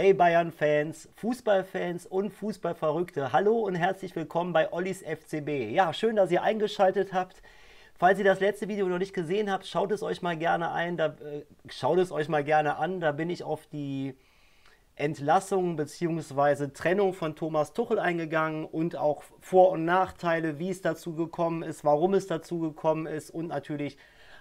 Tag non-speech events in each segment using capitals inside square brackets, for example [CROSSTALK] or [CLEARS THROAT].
Hey Bayern-Fans, Fußballfans und Fußballverrückte, hallo und herzlich willkommen bei Ollis FCB. Ja, schön, dass ihr eingeschaltet habt. Falls ihr das letzte Video noch nicht gesehen habt, schaut es euch mal gerne ein, da, äh, schaut es euch mal gerne an. Da bin ich auf die Entlassung bzw. Trennung von Thomas Tuchel eingegangen und auch Vor- und Nachteile, wie es dazu gekommen ist, warum es dazu gekommen ist und natürlich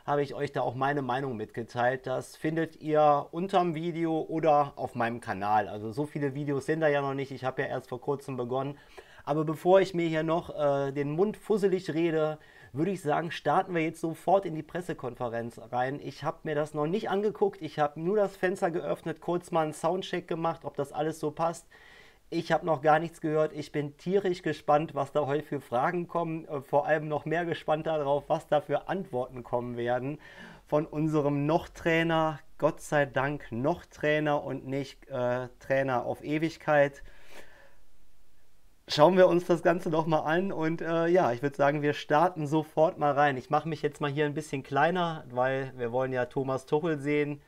habe ich euch da auch meine Meinung mitgeteilt. Das findet ihr unterm Video oder auf meinem Kanal. Also so viele Videos sind da ja noch nicht. Ich habe ja erst vor kurzem begonnen. Aber bevor ich mir hier noch äh, den Mund fusselig rede, würde ich sagen, starten wir jetzt sofort in die Pressekonferenz rein. Ich habe mir das noch nicht angeguckt. Ich habe nur das Fenster geöffnet, kurz mal einen Soundcheck gemacht, ob das alles so passt. Ich habe noch gar nichts gehört. Ich bin tierisch gespannt, was da heute für Fragen kommen. Äh, vor allem noch mehr gespannt darauf, was da für Antworten kommen werden von unserem Noch-Trainer. Gott sei Dank Noch-Trainer und nicht äh, Trainer auf Ewigkeit. Schauen wir uns das Ganze doch mal an und äh, ja, ich würde sagen, wir starten sofort mal rein. Ich mache mich jetzt mal hier ein bisschen kleiner, weil wir wollen ja Thomas Tuchel sehen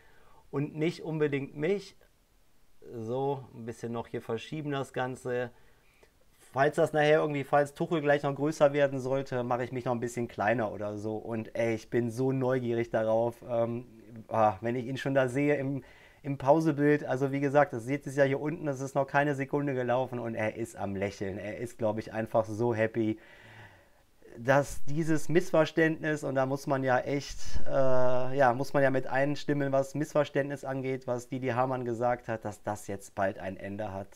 und nicht unbedingt mich. So, ein bisschen noch hier verschieben das Ganze. Falls das nachher irgendwie, falls Tuchel gleich noch größer werden sollte, mache ich mich noch ein bisschen kleiner oder so. Und ey, ich bin so neugierig darauf, ähm, ah, wenn ich ihn schon da sehe im, im Pausebild. Also wie gesagt, das seht ihr ja hier unten, es ist noch keine Sekunde gelaufen und er ist am Lächeln. Er ist, glaube ich, einfach so happy dass dieses Missverständnis, und da muss man ja echt, äh, ja, muss man ja mit einstimmen, was Missverständnis angeht, was Didi Hamann gesagt hat, dass das jetzt bald ein Ende hat.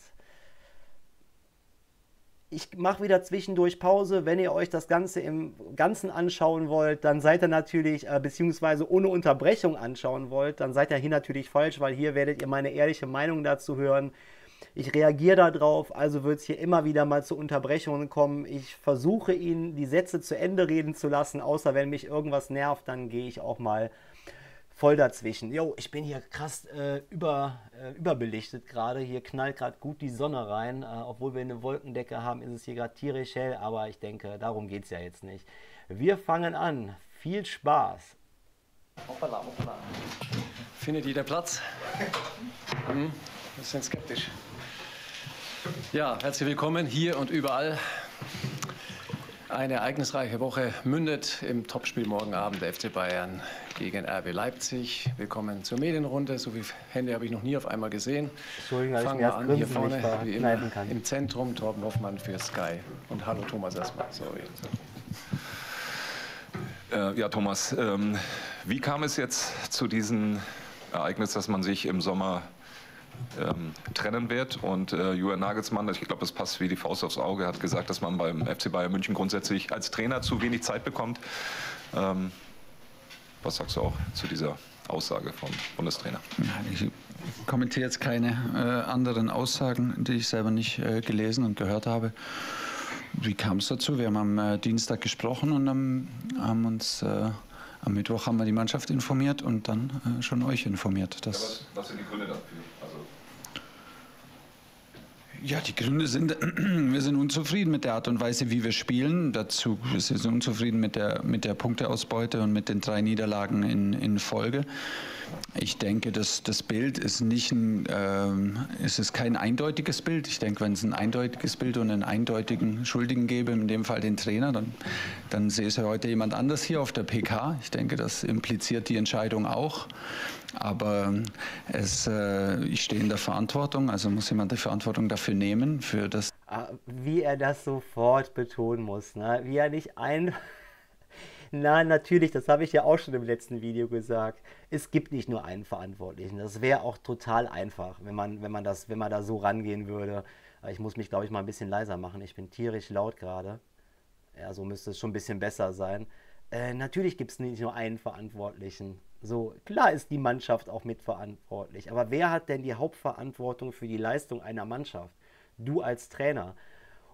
Ich mache wieder zwischendurch Pause. Wenn ihr euch das Ganze im Ganzen anschauen wollt, dann seid ihr natürlich, äh, beziehungsweise ohne Unterbrechung anschauen wollt, dann seid ihr hier natürlich falsch, weil hier werdet ihr meine ehrliche Meinung dazu hören. Ich reagiere darauf, also wird es hier immer wieder mal zu Unterbrechungen kommen. Ich versuche ihn die Sätze zu Ende reden zu lassen, außer wenn mich irgendwas nervt, dann gehe ich auch mal voll dazwischen. Jo, ich bin hier krass äh, über, äh, überbelichtet gerade. Hier knallt gerade gut die Sonne rein. Äh, obwohl wir eine Wolkendecke haben, ist es hier gerade tierisch hell, aber ich denke, darum geht es ja jetzt nicht. Wir fangen an. Viel Spaß. Hoppala, hoppala. Findet ihr der Platz? Hm, bisschen skeptisch. Ja, herzlich willkommen hier und überall. Eine ereignisreiche Woche mündet im Topspiel morgen Abend der FC Bayern gegen RB Leipzig. Willkommen zur Medienrunde. So viele Hände habe ich noch nie auf einmal gesehen. Entschuldigung, Fangen wir an hier vorne, wie immer, im Zentrum. Torben Hoffmann für Sky. Und hallo Thomas erstmal. Sorry. Äh, ja, Thomas, ähm, wie kam es jetzt zu diesem Ereignis, dass man sich im Sommer ähm, trennen wird. Und äh, Julian Nagelsmann, ich glaube, das passt wie die Faust aufs Auge, hat gesagt, dass man beim FC Bayern München grundsätzlich als Trainer zu wenig Zeit bekommt. Ähm, was sagst du auch zu dieser Aussage vom Bundestrainer? Ich kommentiere jetzt keine äh, anderen Aussagen, die ich selber nicht äh, gelesen und gehört habe. Wie kam es dazu? Wir haben am äh, Dienstag gesprochen und am, haben uns äh, am Mittwoch haben wir die Mannschaft informiert und dann äh, schon euch informiert. Dass ja, was, was sind die Gründe dafür? Ja, die Gründe sind, [CLEARS THROAT] wir sind unzufrieden mit der Art und Weise, wie wir spielen. Dazu wir sind unzufrieden mit der, mit der Punkteausbeute und mit den drei Niederlagen in, in Folge. Ich denke, dass das Bild ist nicht ein, ähm, es ist kein eindeutiges Bild. Ich denke, wenn es ein eindeutiges Bild und einen eindeutigen Schuldigen gäbe, in dem Fall den Trainer, dann, dann sehe es ja heute jemand anders hier auf der PK. Ich denke, das impliziert die Entscheidung auch. Aber es, äh, ich stehe in der Verantwortung, also muss jemand die Verantwortung dafür nehmen, für das. Ah, wie er das sofort betonen muss, ne? wie er nicht ein na, natürlich, das habe ich ja auch schon im letzten Video gesagt. Es gibt nicht nur einen Verantwortlichen. Das wäre auch total einfach, wenn man, wenn, man das, wenn man da so rangehen würde. Ich muss mich, glaube ich, mal ein bisschen leiser machen. Ich bin tierisch laut gerade. Ja, so müsste es schon ein bisschen besser sein. Äh, natürlich gibt es nicht nur einen Verantwortlichen. So, klar ist die Mannschaft auch mitverantwortlich. Aber wer hat denn die Hauptverantwortung für die Leistung einer Mannschaft? Du als Trainer.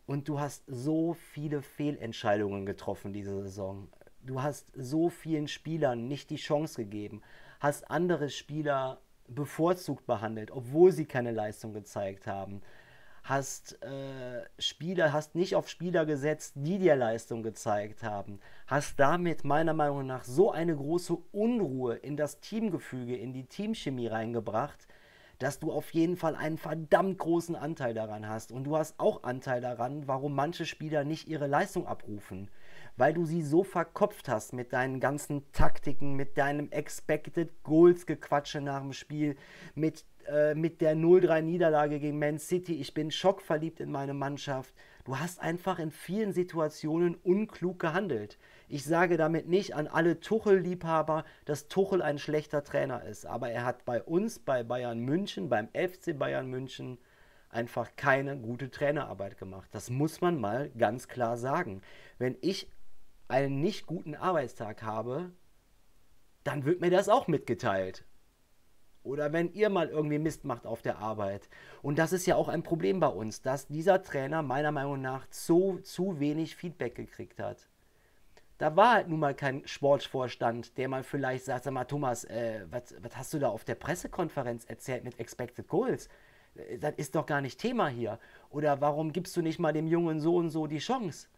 Und du hast so viele Fehlentscheidungen getroffen diese Saison du hast so vielen Spielern nicht die Chance gegeben, hast andere Spieler bevorzugt behandelt, obwohl sie keine Leistung gezeigt haben. Hast äh, Spieler, hast nicht auf Spieler gesetzt, die dir Leistung gezeigt haben. Hast damit meiner Meinung nach so eine große Unruhe in das Teamgefüge, in die Teamchemie reingebracht, dass du auf jeden Fall einen verdammt großen Anteil daran hast. Und du hast auch Anteil daran, warum manche Spieler nicht ihre Leistung abrufen. Weil du sie so verkopft hast mit deinen ganzen Taktiken, mit deinem Expected Goals Gequatsche nach dem Spiel, mit, äh, mit der 0-3 Niederlage gegen Man City. Ich bin schockverliebt in meine Mannschaft. Du hast einfach in vielen Situationen unklug gehandelt. Ich sage damit nicht an alle Tuchel-Liebhaber, dass Tuchel ein schlechter Trainer ist. Aber er hat bei uns, bei Bayern München, beim FC Bayern München, einfach keine gute Trainerarbeit gemacht. Das muss man mal ganz klar sagen. Wenn ich einen nicht guten Arbeitstag habe, dann wird mir das auch mitgeteilt. Oder wenn ihr mal irgendwie Mist macht auf der Arbeit. Und das ist ja auch ein Problem bei uns, dass dieser Trainer meiner Meinung nach zu, zu wenig Feedback gekriegt hat da war halt nun mal kein Sportvorstand, der mal vielleicht sagt, sag mal, Thomas, äh, was, hast du da auf der Pressekonferenz erzählt mit Expected Goals? Äh, das ist doch gar nicht Thema hier. Oder warum gibst du nicht mal dem jungen so und so die Chance?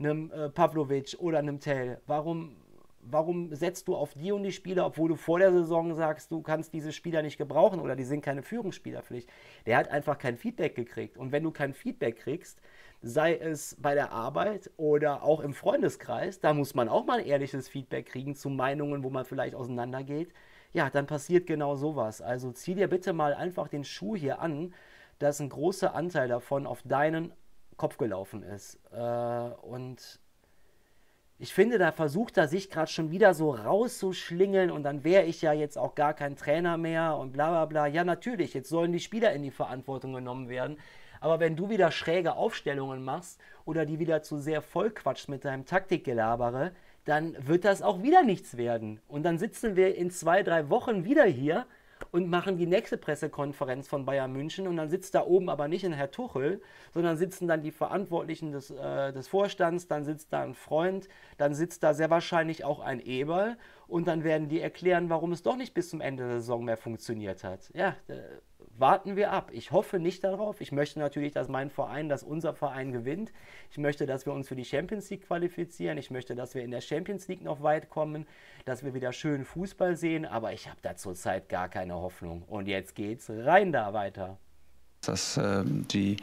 Einem äh, Pavlovic oder einem Tell? Warum, warum setzt du auf die und die Spieler, obwohl du vor der Saison sagst, du kannst diese Spieler nicht gebrauchen oder die sind keine Führungsspieler für dich? Der hat einfach kein Feedback gekriegt. Und wenn du kein Feedback kriegst, sei es bei der Arbeit oder auch im Freundeskreis, da muss man auch mal ehrliches Feedback kriegen zu Meinungen, wo man vielleicht auseinandergeht. Ja, dann passiert genau sowas. Also zieh dir bitte mal einfach den Schuh hier an, dass ein großer Anteil davon auf deinen Kopf gelaufen ist. Äh, und ich finde, da versucht er sich gerade schon wieder so rauszuschlingeln und dann wäre ich ja jetzt auch gar kein Trainer mehr und bla bla bla. Ja, natürlich, jetzt sollen die Spieler in die Verantwortung genommen werden. Aber wenn du wieder schräge Aufstellungen machst oder die wieder zu sehr vollquatschst mit deinem Taktikgelabere, dann wird das auch wieder nichts werden. Und dann sitzen wir in zwei, drei Wochen wieder hier und machen die nächste Pressekonferenz von Bayern München und dann sitzt da oben aber nicht ein Herr Tuchel, sondern sitzen dann die Verantwortlichen des, äh, des Vorstands, dann sitzt da ein Freund, dann sitzt da sehr wahrscheinlich auch ein Eberl und dann werden die erklären, warum es doch nicht bis zum Ende der Saison mehr funktioniert hat. Ja, äh, warten wir ab. Ich hoffe nicht darauf. Ich möchte natürlich, dass mein Verein, dass unser Verein gewinnt. Ich möchte, dass wir uns für die Champions League qualifizieren. Ich möchte, dass wir in der Champions League noch weit kommen, dass wir wieder schönen Fußball sehen. Aber ich habe da zurzeit gar keine Hoffnung. Und jetzt geht's rein da weiter dass äh, die,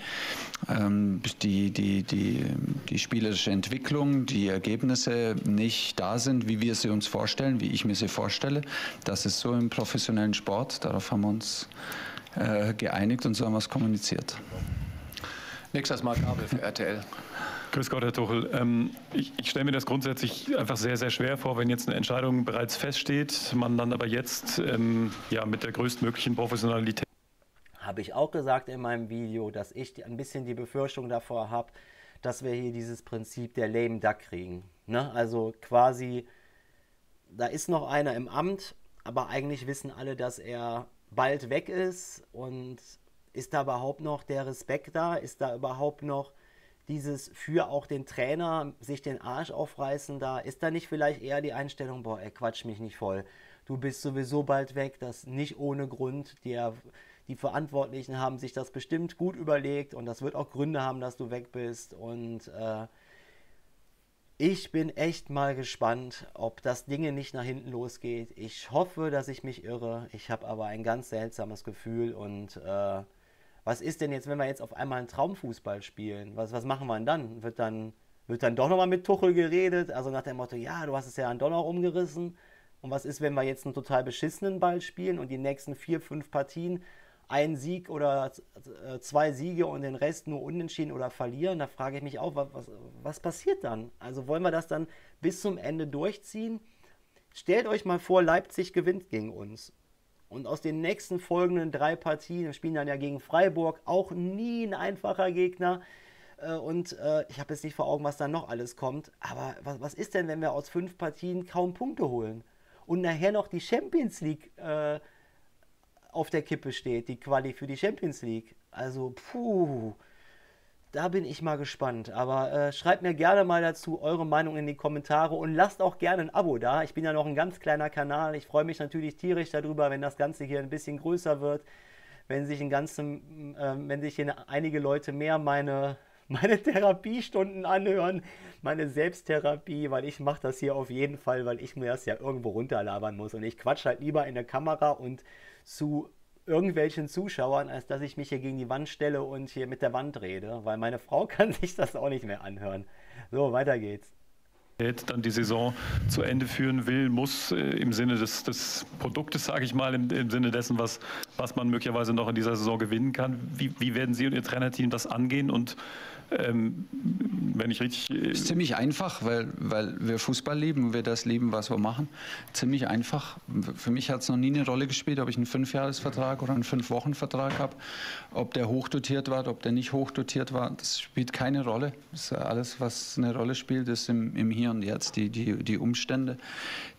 ähm, die, die, die, die spielerische Entwicklung, die Ergebnisse nicht da sind, wie wir sie uns vorstellen, wie ich mir sie vorstelle. Das ist so im professionellen Sport. Darauf haben wir uns äh, geeinigt und so haben wir es kommuniziert. Nächstes Mal Kabel für RTL. Grüß Gott, Herr Tuchel. Ähm, ich, ich stelle mir das grundsätzlich einfach sehr, sehr schwer vor, wenn jetzt eine Entscheidung bereits feststeht, man dann aber jetzt ähm, ja, mit der größtmöglichen Professionalität. Habe ich auch gesagt in meinem Video, dass ich ein bisschen die Befürchtung davor habe, dass wir hier dieses Prinzip der lame duck kriegen. Ne? Also quasi, da ist noch einer im Amt, aber eigentlich wissen alle, dass er bald weg ist und ist da überhaupt noch der Respekt da? Ist da überhaupt noch dieses für auch den Trainer sich den Arsch aufreißen da? Ist da nicht vielleicht eher die Einstellung, boah, ey, quatsch mich nicht voll. Du bist sowieso bald weg, das nicht ohne Grund. Die, die Verantwortlichen haben sich das bestimmt gut überlegt und das wird auch Gründe haben, dass du weg bist. Und äh, ich bin echt mal gespannt, ob das Ding nicht nach hinten losgeht. Ich hoffe, dass ich mich irre. Ich habe aber ein ganz seltsames Gefühl. Und äh, was ist denn jetzt, wenn wir jetzt auf einmal einen Traumfußball spielen? Was, was machen wir denn dann? Wird dann, wird dann doch nochmal mit Tuchel geredet? Also nach dem Motto, ja, du hast es ja doch noch umgerissen. Und was ist, wenn wir jetzt einen total beschissenen Ball spielen und die nächsten vier, fünf Partien ein Sieg oder äh, zwei Siege und den Rest nur unentschieden oder verlieren, da frage ich mich auch, was, was passiert dann? Also wollen wir das dann bis zum Ende durchziehen? Stellt euch mal vor, Leipzig gewinnt gegen uns. Und aus den nächsten folgenden drei Partien, wir spielen dann ja gegen Freiburg, auch nie ein einfacher Gegner. Äh, und äh, ich habe jetzt nicht vor Augen, was da noch alles kommt. Aber was, was, ist denn, wenn wir aus fünf Partien kaum Punkte holen? Und nachher noch die Champions League äh, auf der Kippe steht, die Quali für die Champions League. Also, puh, da bin ich mal gespannt. Aber äh, schreibt mir gerne mal dazu eure Meinung in die Kommentare und lasst auch gerne ein Abo da. Ich bin ja noch ein ganz kleiner Kanal. Ich freue mich natürlich tierisch darüber, wenn das Ganze hier ein bisschen größer wird. Wenn sich, ein ganzen, äh, wenn sich hier einige Leute mehr meine, [LAUGHS] meine Therapiestunden anhören, meine Selbsttherapie, weil ich mache das hier auf jeden Fall, weil ich mir das ja irgendwo runterlabern muss. Und ich quatsch halt lieber in der Kamera und zu irgendwelchen Zuschauern, als dass ich mich hier gegen die Wand stelle und hier mit der Wand rede, weil meine Frau [LAUGHS] kann sich das auch nicht mehr anhören. So, weiter geht's dann die Saison zu Ende führen will, muss äh, im Sinne des, des Produktes, sage ich mal, im, im, Sinne dessen, was, was man möglicherweise noch in dieser Saison gewinnen kann. Wie, wie werden Sie und Ihr Trainerteam das angehen und ähm, wenn ich richtig. Äh ist ziemlich einfach, weil, weil wir Fußball lieben, wir das lieben, was wir machen. Ziemlich einfach. Für mich hat es noch nie eine Rolle gespielt, ob ich einen Fünfjahresvertrag oder einen Fünf-Wochen-Vertrag habe. Ob der hochdotiert war, ob der nicht hochdotiert war, das spielt keine Rolle. Alles, was eine Rolle spielt, ist im, im Hier und Jetzt. Die, die, die Umstände.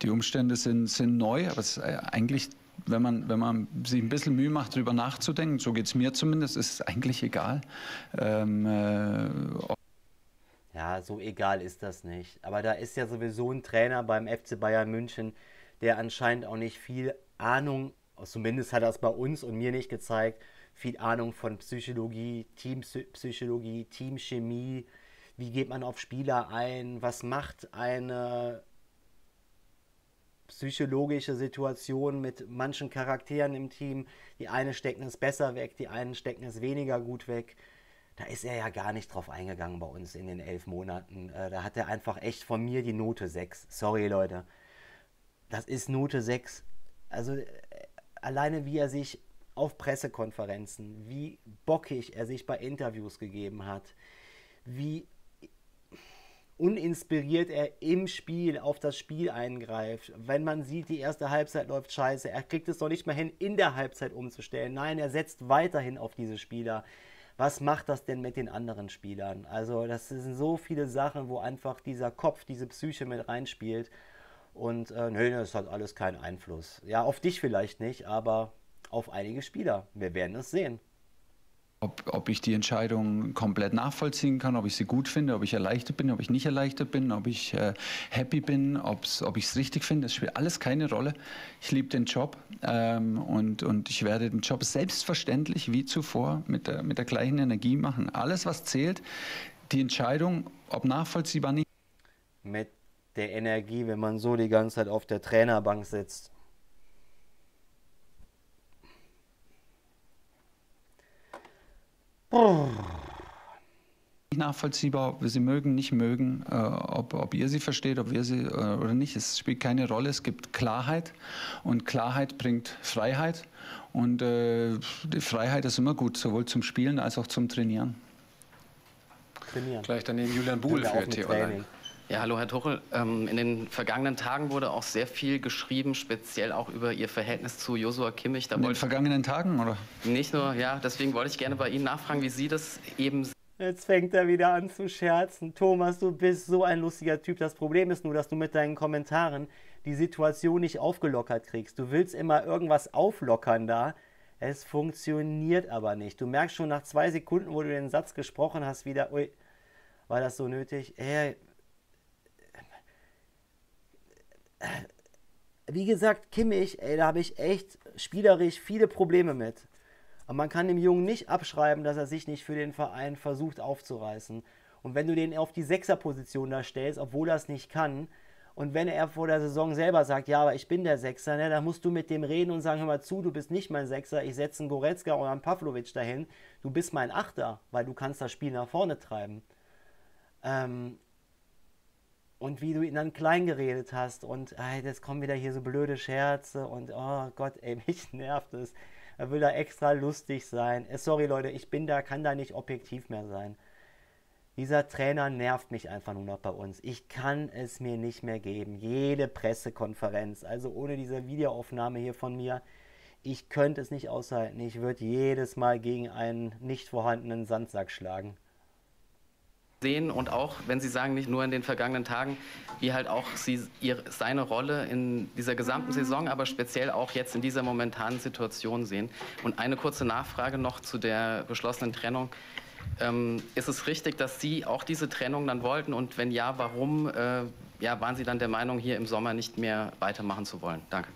Die Umstände sind, sind neu, aber es ist eigentlich wenn man, wenn man sich ein bisschen Mühe macht, darüber nachzudenken, so geht es mir zumindest, ist es eigentlich egal. Ähm, äh, ja, so egal ist das nicht. Aber da ist ja sowieso ein Trainer beim FC Bayern München, der anscheinend auch nicht viel Ahnung, zumindest hat er es bei uns und mir nicht gezeigt, viel Ahnung von Psychologie, Teampsychologie, Teamchemie, wie geht man auf Spieler ein, was macht eine psychologische Situation mit manchen Charakteren im Team. Die eine stecken es besser weg, die einen stecken es weniger gut weg. Da ist er ja gar nicht drauf eingegangen bei uns in den elf Monaten. Äh, da hat er einfach echt von mir die Note 6. Sorry, Leute. Das ist Note 6. Also äh, alleine wie er sich auf Pressekonferenzen, wie bockig er sich bei Interviews gegeben hat, wie uninspiriert er im Spiel auf das Spiel eingreift. Wenn man sieht, die erste Halbzeit läuft scheiße, er kriegt es doch nicht mehr hin, in der Halbzeit umzustellen. Nein, er setzt weiterhin auf diese Spieler. Was macht das denn mit den anderen Spielern? Also, das sind so viele Sachen, wo einfach dieser Kopf, diese Psyche mit reinspielt. Und äh, nee, das hat alles keinen Einfluss. Ja, auf dich vielleicht nicht, aber auf einige Spieler. Wir werden es sehen ob, ob ich die Entscheidung komplett nachvollziehen kann, ob ich sie gut finde, ob ich erleichtert bin, ob ich nicht erleichtert bin, ob ich äh, happy bin, ob's, ob ich es richtig finde. Das spielt alles keine Rolle. Ich liebe den Job ähm, und, und ich werde den Job selbstverständlich wie zuvor mit der, mit der gleichen Energie machen. Alles, was zählt, die Entscheidung, ob nachvollziehbar nicht. Mit der Energie, wenn man so die ganze Zeit auf der Trainerbank sitzt. Nachvollziehbar, ob wir sie mögen, nicht mögen, äh, ob, ob ihr sie versteht, ob wir sie äh, oder nicht. Es spielt keine Rolle. Es gibt Klarheit und Klarheit bringt Freiheit. Und äh, die Freiheit ist immer gut, sowohl zum Spielen als auch zum Trainieren. Trainieren. Gleich daneben Julian Buhl für T-Online. Ja, hallo Herr Tuchel. Ähm, in den vergangenen Tagen wurde auch sehr viel geschrieben, speziell auch über Ihr Verhältnis zu Josua Kimmich. Da in den vergangenen Tagen, oder? Nicht nur, ja. Deswegen wollte ich gerne bei Ihnen nachfragen, wie Sie das eben Jetzt fängt er wieder an zu scherzen. Thomas, du bist so ein lustiger Typ. Das Problem ist nur, dass du mit deinen Kommentaren die Situation nicht aufgelockert kriegst. Du willst immer irgendwas auflockern da. Es funktioniert aber nicht. Du merkst schon nach zwei Sekunden, wo du den Satz gesprochen hast, wieder, ui, war das so nötig? Ey, wie gesagt, Kimmich, ey, da habe ich echt spielerisch viele Probleme mit. Aber man kann dem Jungen nicht abschreiben, dass er sich nicht für den Verein versucht aufzureißen. Und wenn du den auf die Sechserposition da stellst, obwohl er es nicht kann, und wenn er vor der Saison selber sagt, ja, aber ich bin der Sechser, ne, dann musst du mit dem reden und sagen, hör mal zu, du bist nicht mein Sechser, ich setze einen Goretzka oder einen Pavlovic dahin, du bist mein Achter, weil du kannst das Spiel nach vorne treiben. Ähm, und wie du ihn dann klein geredet hast und ey, jetzt kommen wieder hier so blöde Scherze und oh Gott, ey, [LAUGHS] mich nervt es. Er will da extra lustig sein. Äh, sorry Leute, ich bin da, kann da nicht objektiv mehr sein. Dieser Trainer nervt mich einfach nur noch bei uns. Ich kann es mir nicht mehr geben. Jede Pressekonferenz, also ohne diese Videoaufnahme hier von mir, ich könnte es nicht aushalten. Ich würde jedes Mal gegen einen nicht vorhandenen Sandsack schlagen sehen und auch, wenn Sie sagen, nicht nur in den vergangenen Tagen, wie halt auch Sie, ihr, seine Rolle in dieser gesamten Saison, aber speziell auch jetzt in dieser momentanen Situation sehen. Und eine kurze Nachfrage noch zu der beschlossenen Trennung. Ähm, ist es richtig, dass Sie auch diese Trennung dann wollten und wenn ja, warum äh, ja, waren Sie dann der Meinung, hier im Sommer nicht mehr weitermachen zu wollen? Danke.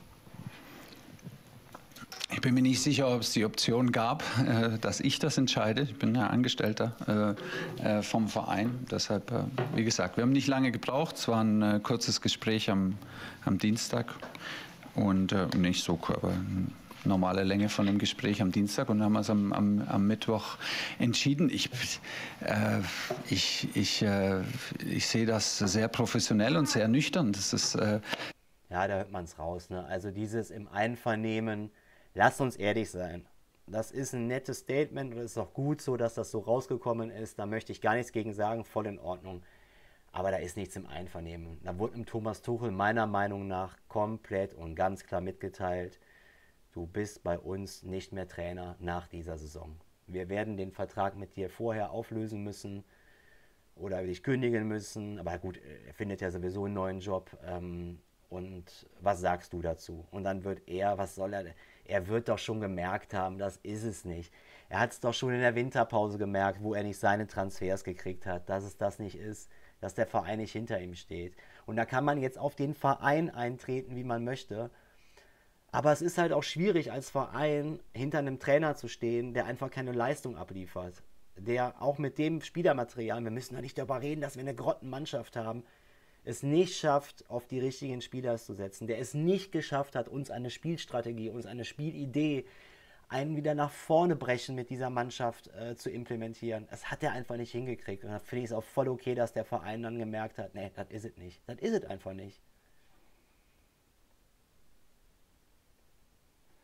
Ich bin mir nicht sicher, ob es die Option gab, äh, dass ich das entscheide. Ich bin ja Angestellter äh, äh, vom Verein. Deshalb, wie gesagt, wir haben nicht lange gebraucht. Es war ein kurzes Gespräch am, am Dienstag und nicht so, aber normale Länge von dem Gespräch am Dienstag und haben es am, am, am Mittwoch entschieden. Ich, äh, ich, ich, äh, ich sehe das sehr professionell und sehr nüchtern. Das ist, äh ja, da hört man es raus. Ne? Also dieses im Einvernehmen, lasst uns ehrlich sein. Das ist ein nettes Statement und es ist auch gut so, dass das so rausgekommen ist. Da möchte ich gar nichts gegen sagen, voll in Ordnung. Aber da ist nichts im Einvernehmen. Da wurde im Thomas Tuchel meiner Meinung nach komplett und ganz klar mitgeteilt, du bist bei uns nicht mehr Trainer nach dieser Saison. Wir werden den Vertrag mit dir vorher auflösen müssen oder dich kündigen müssen. Aber gut, er findet ja sowieso einen neuen Job. Ähm, und was sagst du dazu? Und dann wird er, was soll er? Er wird doch schon gemerkt haben, das ist es nicht. Er hat es doch schon in der Winterpause gemerkt, wo er nicht seine Transfers gekriegt hat, dass es das nicht ist dass der Verein nicht hinter ihm steht. Und da kann man jetzt auf den Verein eintreten, wie man möchte. Aber es ist halt auch schwierig als Verein hinter einem Trainer zu stehen, der einfach keine Leistung abliefert. Der auch mit dem Spielermaterial, wir müssen da nicht darüber reden, dass wir eine Grottenmannschaft haben, es nicht schafft, auf die richtigen Spieler zu setzen. Der es nicht geschafft hat, uns eine Spielstrategie, uns eine Spielidee einen wieder nach vorne brechen mit dieser Mannschaft äh, zu implementieren. Das hat er einfach nicht hingekriegt. Und da finde ich es auch voll okay, dass der Verein dann gemerkt hat, nee, das ist es nicht. Das ist es einfach nicht.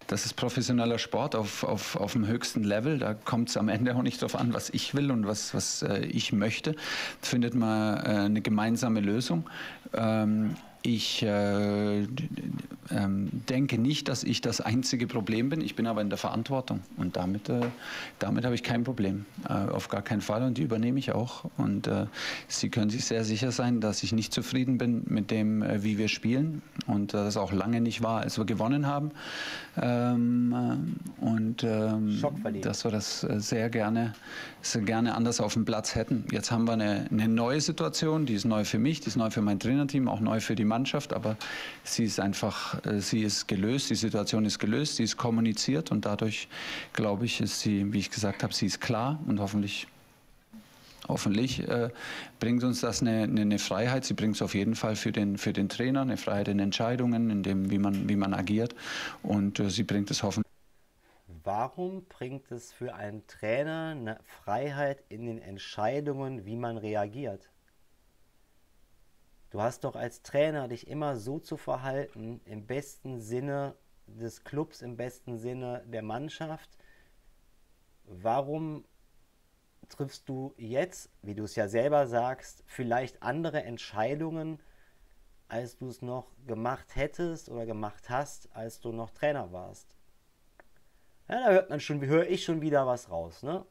Das ist professioneller Sport auf, auf, auf dem höchsten Level. Da kommt es am Ende auch nicht darauf an, was ich will und was, was äh, ich möchte. Findet man äh, eine gemeinsame Lösung. Ähm, ich äh, ähm, denke nicht, dass ich das einzige Problem bin. Ich bin aber in der Verantwortung und damit, äh, damit habe ich kein Problem. Äh, auf gar keinen Fall und die übernehme ich auch. Und äh, Sie können sich sehr sicher sein, dass ich nicht zufrieden bin mit dem, äh, wie wir spielen und das auch lange nicht war, als wir gewonnen haben. Ähm, äh, und ähm, dass wir das sehr gerne, sehr gerne anders auf dem Platz hätten. Jetzt haben wir eine, eine neue Situation, die ist neu für mich, die ist neu für mein Trainerteam, auch neu für die Mannschaft, aber sie ist einfach, äh, sie ist gelöst, die Situation ist gelöst, sie ist kommuniziert und dadurch, glaube ich, ist sie, wie ich gesagt habe, sie ist klar und hoffentlich hoffentlich äh, bringt uns das eine, eine, eine, Freiheit. Sie bringt es auf jeden Fall für den, für den Trainer, eine Freiheit in Entscheidungen, in dem, wie man, wie man agiert. Und äh, sie bringt es hoffentlich. Warum bringt es für einen Trainer eine Freiheit in den Entscheidungen, wie man reagiert? Du hast doch als Trainer dich immer so zu verhalten, im besten Sinne des Clubs, im besten Sinne der Mannschaft. Warum triffst du jetzt, wie du es ja selber sagst, vielleicht andere Entscheidungen, als du es noch gemacht hättest oder gemacht hast, als du noch Trainer warst? Ja, da hört man schon, höre ich schon wieder was raus, ne?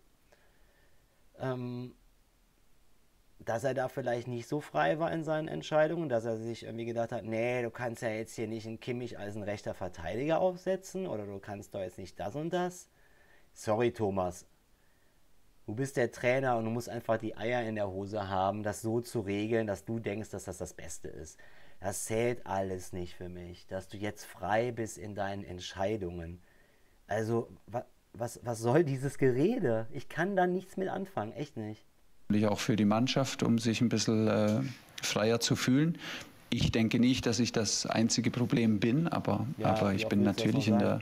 Ähm, dass er da vielleicht nicht so frei war in seinen Entscheidungen, dass er sich irgendwie gedacht hat, nee, du kannst ja jetzt hier nicht einen Kimmich als ein rechter Verteidiger aufsetzen oder du kannst doch jetzt nicht das und das. Sorry, Thomas. Du bist der Trainer und du musst einfach die Eier in der Hose haben, das so zu regeln, dass du denkst, dass das das Beste ist. Das zählt alles nicht für mich, dass du jetzt frei bist in deinen Entscheidungen. Also, was, was soll dieses Gerede? Ich kann da nichts mit anfangen, echt nicht auch für die Mannschaft, um sich ein bisschen äh, freier zu fühlen. Ich denke nicht, dass ich das einzige Problem bin, aber, ja, aber ich bin natürlich in der,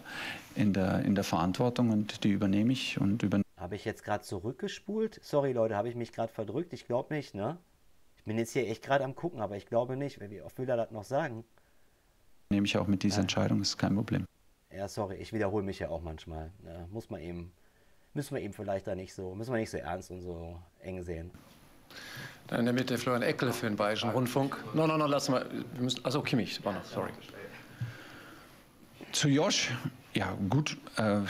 in, der, in der Verantwortung und die übernehme ich. Und übernehme habe ich jetzt gerade zurückgespult? Sorry Leute, habe ich mich gerade verdrückt? Ich glaube nicht, ne? Ich bin jetzt hier echt gerade am gucken, aber ich glaube nicht. Wie oft will er das noch sagen? Nehme ich auch mit dieser Entscheidung, ist kein Problem. Ja, sorry, ich wiederhole mich ja auch manchmal. Ne? Muss man eben müssen wir eben vielleicht da nicht so, müssen wir nicht so ernst und so eng sehen. Dann in der Mitte Florian Eckel für den Bayerischen Rundfunk. No, no, no, lass mal. Wir müssen, also Kimmich war noch, sorry. Zu Josh, ja gut. Äh,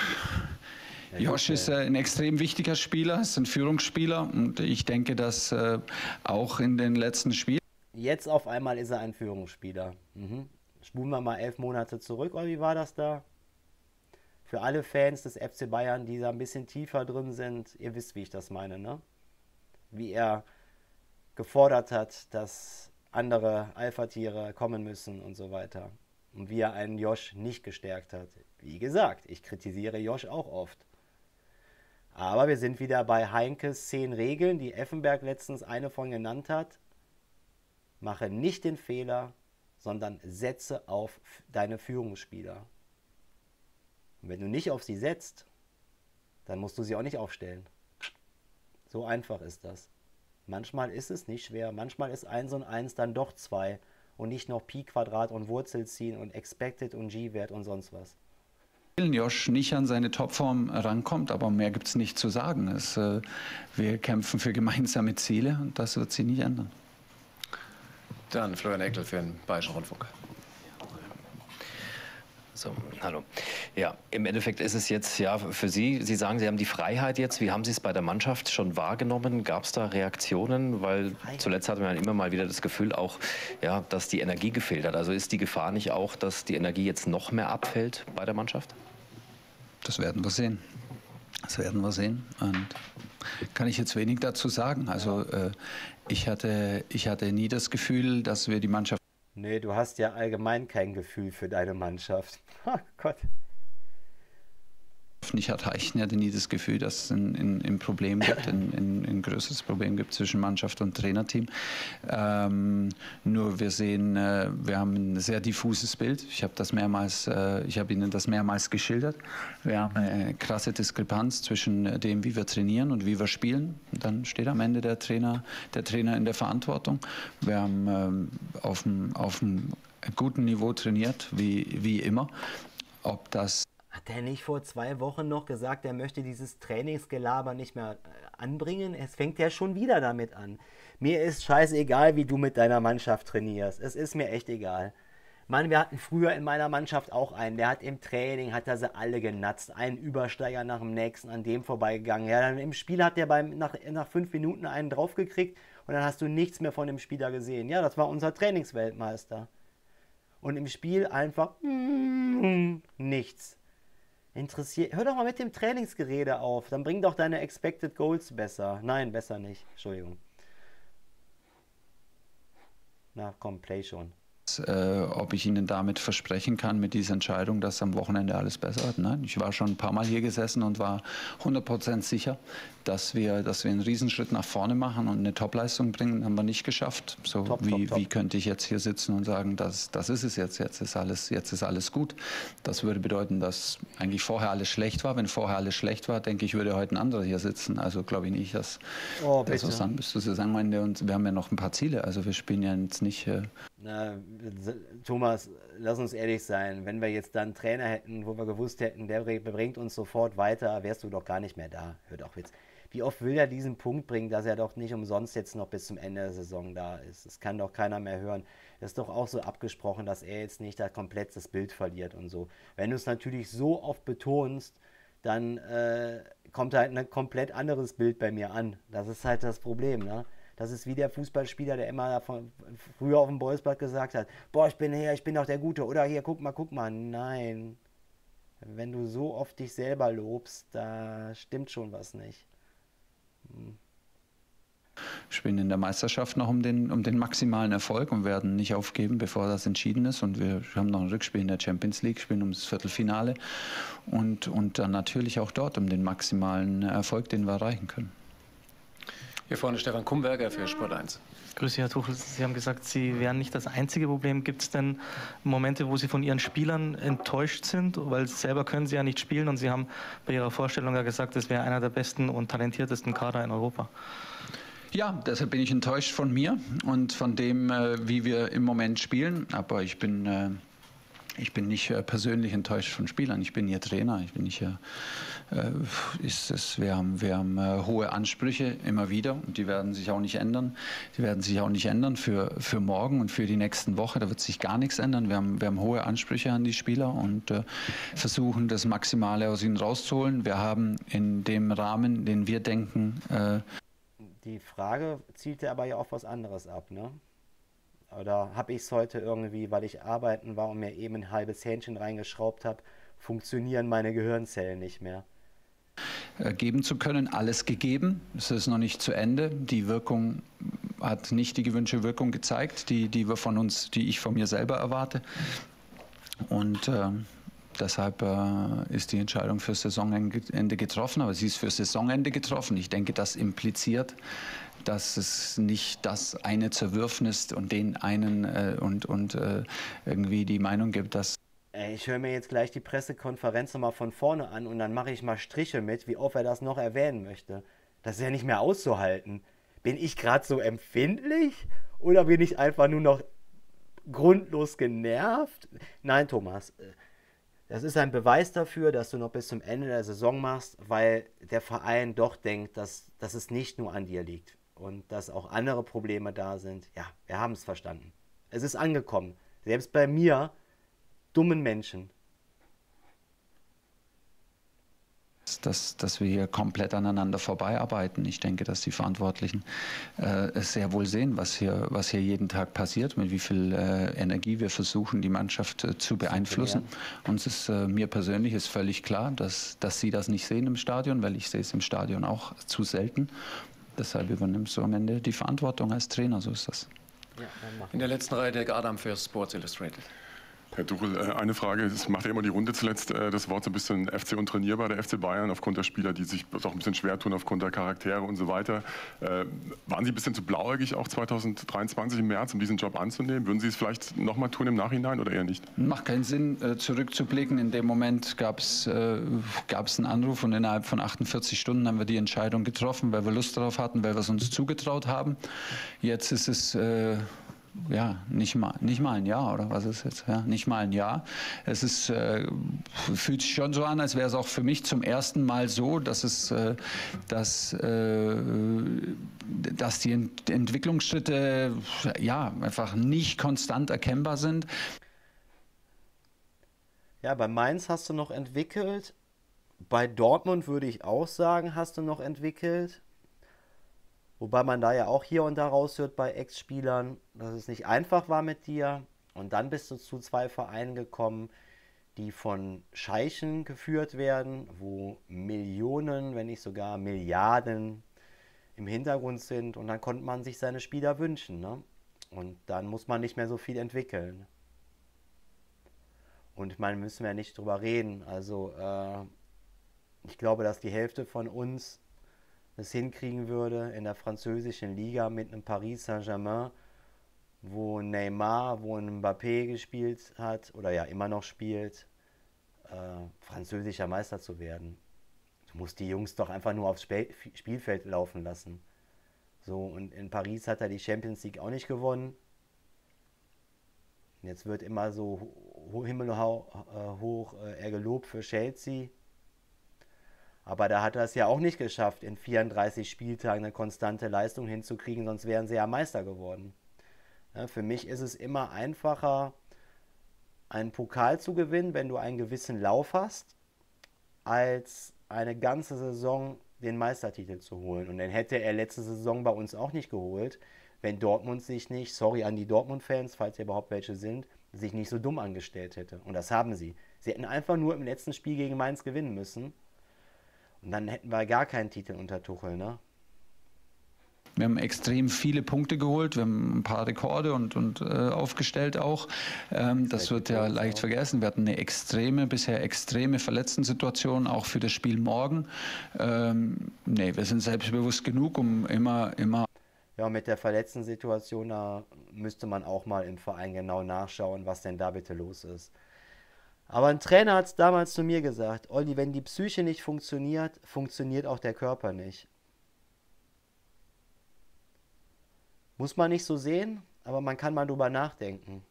Josh ist äh, ein extrem wichtiger Spieler, ist ein Führungsspieler und ich denke, dass äh, auch in den letzten Spielen. Jetzt auf einmal ist er ein Führungsspieler. Mhm. Spulen wir mal elf Monate zurück, oder wie war das da? Für alle Fans des FC Bayern, die da ein bisschen tiefer drin sind, ihr wisst, wie ich das meine, ne? Wie er gefordert hat, dass andere Alpha-Tiere kommen müssen und so weiter. Und wie er einen Josh nicht gestärkt hat. Wie gesagt, ich kritisiere Josh auch oft. Aber wir sind wieder bei Heinkes zehn Regeln, die Effenberg letztens eine von genannt hat. Mache nicht den Fehler, sondern setze auf deine Führungsspieler. Und wenn du nicht auf sie setzt, dann musst du sie auch nicht aufstellen. So einfach ist das. Manchmal ist es nicht schwer, manchmal ist 1 und 1 dann doch 2 und nicht noch Pi Quadrat und Wurzel ziehen und Expected und G-Wert und sonst was. Josh nicht an seine Topform rankommt, aber mehr gibt es nicht zu sagen. Es, äh, wir kämpfen für gemeinsame Ziele und das wird sich nicht ändern. Dann Florian Eckel für den Bayerischen Rundfunk. So, hallo. Ja, im Endeffekt ist es jetzt ja für Sie, Sie sagen, Sie haben die Freiheit jetzt. Wie haben Sie es bei der Mannschaft schon wahrgenommen? Gab es da Reaktionen? Weil zuletzt hatte man immer mal wieder das Gefühl auch, ja, dass die Energie gefehlt hat. Also ist die Gefahr nicht auch, dass die Energie jetzt noch mehr abfällt bei der Mannschaft? Das werden wir sehen. Das werden wir sehen. Und kann ich jetzt wenig dazu sagen. Also äh, ich, hatte, ich hatte nie das Gefühl, dass wir die Mannschaft Nee, du hast ja allgemein kein Gefühl für deine Mannschaft. [LAUGHS] Oh Gott nicht erreichen. Ich hatte nie das Gefühl, dass es ein, ein, ein Problem gibt, ein, ein, größeres Problem gibt zwischen Mannschaft und Trainerteam. Ähm, nur wir sehen, äh, wir haben ein sehr diffuses Bild. Ich habe das mehrmals, äh, ich habe Ihnen das mehrmals geschildert. Wir haben eine krasse Diskrepanz zwischen dem, wie wir trainieren und wie wir spielen. Und dann steht am Ende der Trainer, der Trainer in der Verantwortung. Wir haben ähm, auf einem guten Niveau trainiert, wie, wie immer. Ob das hat der nicht vor zwei Wochen noch gesagt, er möchte dieses Trainingsgelaber nicht mehr äh, anbringen? Es fängt ja schon wieder damit an. Mir ist scheißegal, wie du mit deiner Mannschaft trainierst. Es ist mir echt egal. Mann, wir hatten früher in meiner Mannschaft auch einen, der hat im Training, hat er sie alle genatzt. Einen Übersteiger nach dem nächsten, an dem vorbeigegangen. Ja, dann im Spiel hat der beim, nach, nach fünf Minuten einen draufgekriegt und dann hast du nichts mehr von dem Spieler gesehen. Ja, das war unser Trainingsweltmeister. Und im Spiel einfach nichts. Interessiert. Hör doch mal mit dem Trainingsgerede auf. Dann bring doch deine Expected Goals besser. Nein, besser nicht. Entschuldigung. Na, komm, play schon äh, ob ich Ihnen damit versprechen kann, mit dieser Entscheidung, dass am Wochenende alles besser wird. Nein, ich war schon ein paar Mal hier gesessen und war 100% sicher, dass wir, dass wir einen Riesenschritt nach vorne machen und eine Topleistung bringen, haben wir nicht geschafft. So top, wie, top, top. wie könnte ich jetzt hier sitzen und sagen, das, das ist es jetzt, jetzt ist, alles, jetzt ist alles gut. Das würde bedeuten, dass eigentlich vorher alles schlecht war. Wenn vorher alles schlecht war, denke ich, würde heute ein anderer hier sitzen. Also glaube ich nicht, dass oh, das so sein müsste. Und wir haben ja noch ein paar Ziele. Also wir spielen ja jetzt nicht... Äh Na, Thomas, lass uns ehrlich sein, wenn wir jetzt dann Trainer hätten, wo wir gewusst hätten, der bringt uns sofort weiter, wärst du doch gar nicht mehr da. Hört auch jetzt. Wie oft will er diesen Punkt bringen, dass er doch nicht umsonst jetzt noch bis zum Ende der Saison da ist? Das kann doch keiner mehr hören. Das ist doch auch so abgesprochen, dass er jetzt nicht da komplett das Bild verliert und so. Wenn du es natürlich so oft betonst, dann äh, kommt halt ein komplett anderes Bild bei mir an. Das ist halt das Problem, ne? Das ist wie der Fußballspieler, der immer davon, früher auf dem Bolzblatt gesagt hat, boah, ich bin her, ich bin doch der Gute. Oder hier, guck mal, guck mal. Nein. Wenn du so oft dich selber lobst, da stimmt schon was nicht. Hm. Spielen in der Meisterschaft noch um den, um den maximalen Erfolg und werden nicht aufgeben, bevor das entschieden ist. Und wir haben noch ein Rückspiel in der Champions League, spielen ums Viertelfinale und, und dann natürlich auch dort um den maximalen Erfolg, den wir erreichen können. Hier vorne Stefan Kumberger für Sport 1. Grüße, Herr Tuchel. Sie haben gesagt, Sie wären nicht das einzige Problem. Gibt es denn Momente, wo Sie von Ihren Spielern enttäuscht sind? Weil selber können Sie ja nicht spielen und Sie haben bei Ihrer Vorstellung ja gesagt, es wäre einer der besten und talentiertesten Kader in Europa. Ja, deshalb bin ich enttäuscht von mir und von dem, äh, wie wir im Moment spielen. Aber ich bin äh, ich bin nicht äh, persönlich enttäuscht von Spielern. Ich bin ihr Trainer. Ich bin nicht, äh, ist es, wir haben, wir haben äh, hohe Ansprüche immer wieder und die werden sich auch nicht ändern. Die werden sich auch nicht ändern für, für morgen und für die nächsten Woche. Da wird sich gar nichts ändern. Wir haben, wir haben hohe Ansprüche an die Spieler und äh, versuchen das Maximale aus ihnen rauszuholen. Wir haben in dem Rahmen, den wir denken. Äh die Frage zielte aber ja auf was anderes ab, ne? Oder habe ich es heute irgendwie, weil ich arbeiten war und mir eben ein halbes Hähnchen reingeschraubt habe, funktionieren meine Gehirnzellen nicht mehr? Äh, geben zu können, alles gegeben. Es ist noch nicht zu Ende. Die Wirkung hat nicht die gewünschte Wirkung gezeigt, die, die wir von uns, die ich von mir selber erwarte. Und äh, deshalb äh, ist die Entscheidung für Saisonende getroffen, aber sie ist für Saisonende getroffen. Ich denke, das impliziert, dass es nicht das eine Zerwürfnis und den einen äh, und, und äh, irgendwie die Meinung gibt, dass ich höre mir jetzt gleich die Pressekonferenz nochmal von vorne an und dann mache ich mal Striche mit, wie oft er das noch erwähnen möchte. Das ist ja nicht mehr auszuhalten. Bin ich gerade so empfindlich oder bin ich einfach nur noch grundlos genervt? Nein, Thomas. Äh, das ist ein Beweis dafür, dass du noch bis zum Ende der Saison machst, weil der Verein doch denkt, dass, dass es nicht nur an dir liegt und dass auch andere Probleme da sind. Ja, wir haben es verstanden. Es ist angekommen. Selbst bei mir, dummen Menschen. dass, dass wir hier komplett aneinander vorbeiarbeiten. Ich denke, dass die Verantwortlichen äh, es sehr wohl sehen, was hier, was hier jeden Tag passiert, mit wie viel äh, Energie wir versuchen, die Mannschaft äh, zu beeinflussen. Uns ist, äh, mir persönlich ist völlig klar, dass, dass Sie das nicht sehen im Stadion, weil ich sehe es im Stadion auch zu selten. Deshalb übernimmst du am Ende die Verantwortung als Trainer, so ist das. In der letzten Reihe der Adam für Sports Illustrated. Herr Duchel, äh, eine Frage. Es macht ja immer die Runde zuletzt äh, das Wort so ein bisschen FC untrainierbar, der FC Bayern, aufgrund der Spieler, die sich doch ein bisschen schwer tun, aufgrund der Charaktere und so weiter. Äh, waren Sie ein bisschen zu blauäugig auch 2023 im März, um diesen Job anzunehmen? Würden Sie es vielleicht nochmal tun im Nachhinein oder eher nicht? Macht keinen Sinn, zurückzublicken. In dem Moment gab es einen Anruf und innerhalb von 48 Stunden haben wir die Entscheidung getroffen, weil wir Lust darauf hatten, weil wir es uns zugetraut haben. Jetzt ist es ja, nicht mal, nicht mal ein Jahr oder was ist jetzt? Ja, nicht mal ein Jahr. Es ist, äh, fühlt sich schon so an, als wäre es auch für mich zum ersten Mal so, dass es, äh, dass, äh, dass die Ent Entwicklungsschritte ja einfach nicht konstant erkennbar sind. Ja, bei Mainz hast du noch entwickelt. Bei Dortmund würde ich auch sagen, hast du noch entwickelt. Wobei man da ja auch hier und da raushört bei Ex-Spielern, dass es nicht einfach war mit dir. Und dann bist du zu zwei Vereinen gekommen, die von Scheichen geführt werden, wo Millionen, wenn nicht sogar Milliarden im Hintergrund sind. Und dann konnte man sich seine Spieler wünschen. Ne? Und dann muss man nicht mehr so viel entwickeln. Und meine, müssen wir ja nicht drüber reden. Also äh, ich glaube, dass die Hälfte von uns es hinkriegen würde in der französischen Liga mit einem Paris Saint-Germain, wo Neymar, wo ein Mbappé gespielt hat oder ja immer noch spielt, äh, französischer Meister zu werden. Du musst die Jungs doch einfach nur aufs Sp Spielfeld laufen lassen. So, und in Paris hat er die Champions League auch nicht gewonnen. Jetzt wird immer so himmelhoch äh, er gelobt für Chelsea. Aber da hat er es ja auch nicht geschafft, in 34 Spieltagen eine konstante Leistung hinzukriegen, sonst wären sie ja Meister geworden. Ja, für mich ist es immer einfacher, einen Pokal zu gewinnen, wenn du einen gewissen Lauf hast, als eine ganze Saison den Meistertitel zu holen. Und den hätte er letzte Saison bei uns auch nicht geholt, wenn Dortmund sich nicht, sorry an die Dortmund-Fans, falls ihr überhaupt welche sind, sich nicht so dumm angestellt hätte. Und das haben sie. Sie hätten einfach nur im letzten Spiel gegen Mainz gewinnen müssen. Und dann hätten wir gar keinen Titel unter Tuchel, ne? Wir haben extrem viele Punkte geholt, wir haben ein paar Rekorde und, und äh, aufgestellt auch. Ähm, das wird ja leicht vergessen. Wir hatten eine extreme, bisher extreme Verletzten-Situation, auch für das Spiel morgen. Ähm, nee, wir sind selbstbewusst genug, um immer, immer. Ja, mit der Verletzten-Situation, da müsste man auch mal im Verein genau nachschauen, was denn da bitte los ist. Aber ein Trainer hat es damals zu mir gesagt, Olli, wenn die Psyche nicht funktioniert, funktioniert auch der Körper nicht. Muss man nicht so sehen, aber man kann mal drüber nachdenken.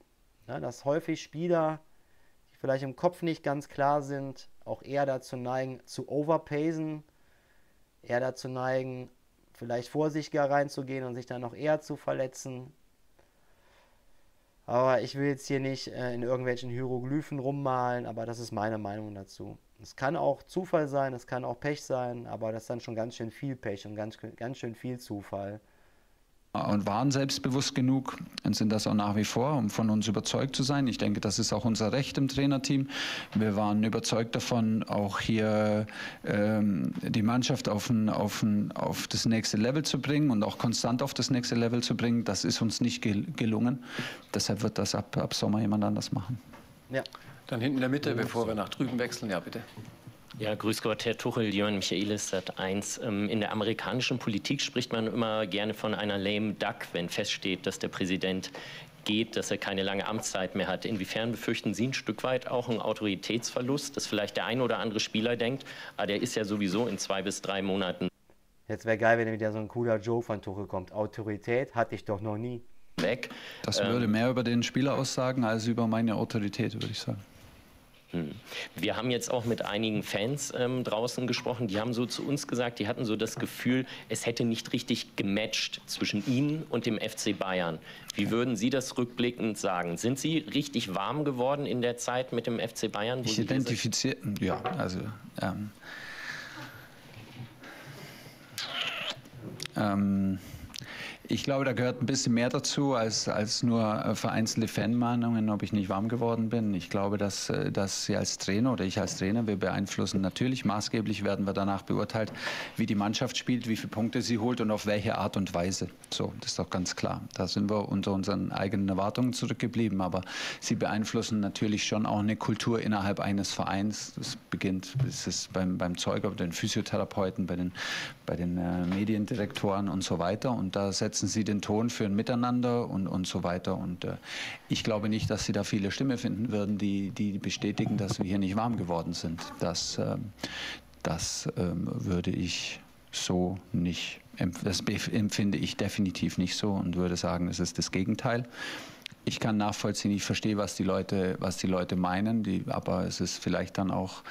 Ja, dass häufig Spieler, die vielleicht im Kopf nicht ganz klar sind, auch eher dazu neigen, zu overpacen, eher dazu neigen, vielleicht vorsichtiger reinzugehen und sich dann noch eher zu verletzen, aber ich will jetzt hier nicht äh, in irgendwelchen Hieroglyphen rummalen, aber das ist meine Meinung dazu. Es kann auch Zufall sein, es kann auch Pech sein, aber das ist dann schon ganz schön viel Pech und ganz, ganz schön viel Zufall und waren selbstbewusst genug und sind das auch nach wie vor, um von uns überzeugt zu sein. Ich denke, das ist auch unser Recht im Trainerteam. Wir waren überzeugt davon, auch hier ähm, die Mannschaft auf, ein, auf, ein, auf das nächste Level zu bringen und auch konstant auf das nächste Level zu bringen. Das ist uns nicht gel gelungen. Deshalb wird das ab, ab Sommer jemand anders machen. Ja. Dann hinten in der Mitte, bevor wir nach drüben wechseln. Ja, bitte. Ja, grüß Gott, Herr Tuchel, Jörn Michaelis, Sat 1. Ähm, in der amerikanischen Politik spricht man immer gerne von einer lame duck, wenn feststeht, dass der Präsident geht, dass er keine lange Amtszeit mehr hat. Inwiefern befürchten Sie ein Stück weit auch einen Autoritätsverlust, dass vielleicht der ein oder andere Spieler denkt, ah, der ist ja sowieso in zwei bis drei Monaten Jetzt wäre geil, wenn wieder so ein cooler Joke von Tuchel kommt. Autorität hatte ich doch noch nie. Weg. Das würde ähm, mehr über den Spieler aussagen als über meine Autorität, würde ich sagen. Hm. Wir haben jetzt auch mit einigen Fans ähm, draußen gesprochen, die haben so zu uns gesagt, die hatten so das Gefühl, es hätte nicht richtig gematcht zwischen ihnen und dem FC Bayern. Wie würden Sie das rückblickend sagen? Sind Sie richtig warm geworden in der Zeit mit dem FC Bayern? ich identifiziere, ja, also ähm, ähm, ich glaube, da gehört ein bisschen mehr dazu als, als nur äh, vereinzelte Fanmahnungen, ob ich nicht warm geworden bin. Ich glaube, dass, äh, dass Sie als Trainer oder ich als Trainer, wir beeinflussen natürlich, maßgeblich werden wir danach beurteilt, wie die Mannschaft spielt, wie viele Punkte sie holt und auf welche Art und Weise. So, das ist doch ganz klar. Da sind wir unter unseren eigenen Erwartungen zurückgeblieben. Aber Sie beeinflussen natürlich schon auch eine Kultur innerhalb eines Vereins. Das beginnt, das ist beim, beim Zeuger, bei den Physiotherapeuten, bei den, bei den äh, Mediendirektoren und so weiter. Und da setzt setzen Sie den Ton für ein Miteinander und, und so weiter. Und äh, ich glaube nicht, dass Sie da viele Stimmen finden würden, die, die bestätigen, dass wir hier nicht warm geworden sind. Das, äh, das äh, würde ich so nicht, das empfinde ich definitiv nicht so und würde sagen, es ist das Gegenteil. Ich kann nachvollziehen, ich verstehe, was die Leute, was die Leute meinen, die, aber es ist vielleicht dann auch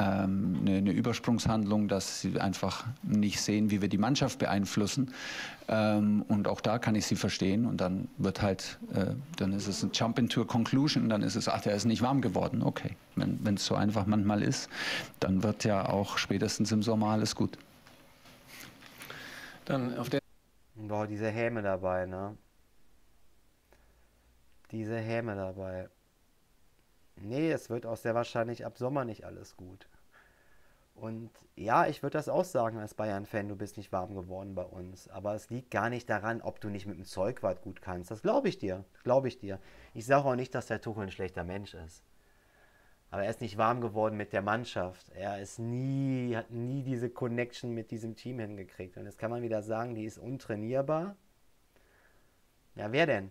ähm, eine, eine, Übersprungshandlung, dass sie einfach nicht sehen, wie wir die Mannschaft beeinflussen. Ähm, und auch da kann ich sie verstehen. Und dann wird halt, äh, dann ist es ein Jump into a Conclusion, dann ist es, ach, der ist nicht warm geworden. Okay, wenn es so einfach manchmal ist, dann wird ja auch spätestens im Sommer alles gut. Dann auf der Boah, diese Häme dabei, ne? Diese Häme dabei. Nee, es wird auch sehr wahrscheinlich ab Sommer nicht alles gut. Und ja, ich würde das auch sagen als Bayern-Fan, du bist nicht warm geworden bei uns. Aber es liegt gar nicht daran, ob du nicht mit dem Zeugwart gut kannst. Das glaube ich dir. Glaube ich dir. Ich sage auch nicht, dass der Tuchel ein schlechter Mensch ist. Aber er ist nicht warm geworden mit der Mannschaft. Er ist nie, hat nie diese Connection mit diesem Team hingekriegt. Und jetzt kann man wieder sagen, die ist untrainierbar. Ja, wer denn?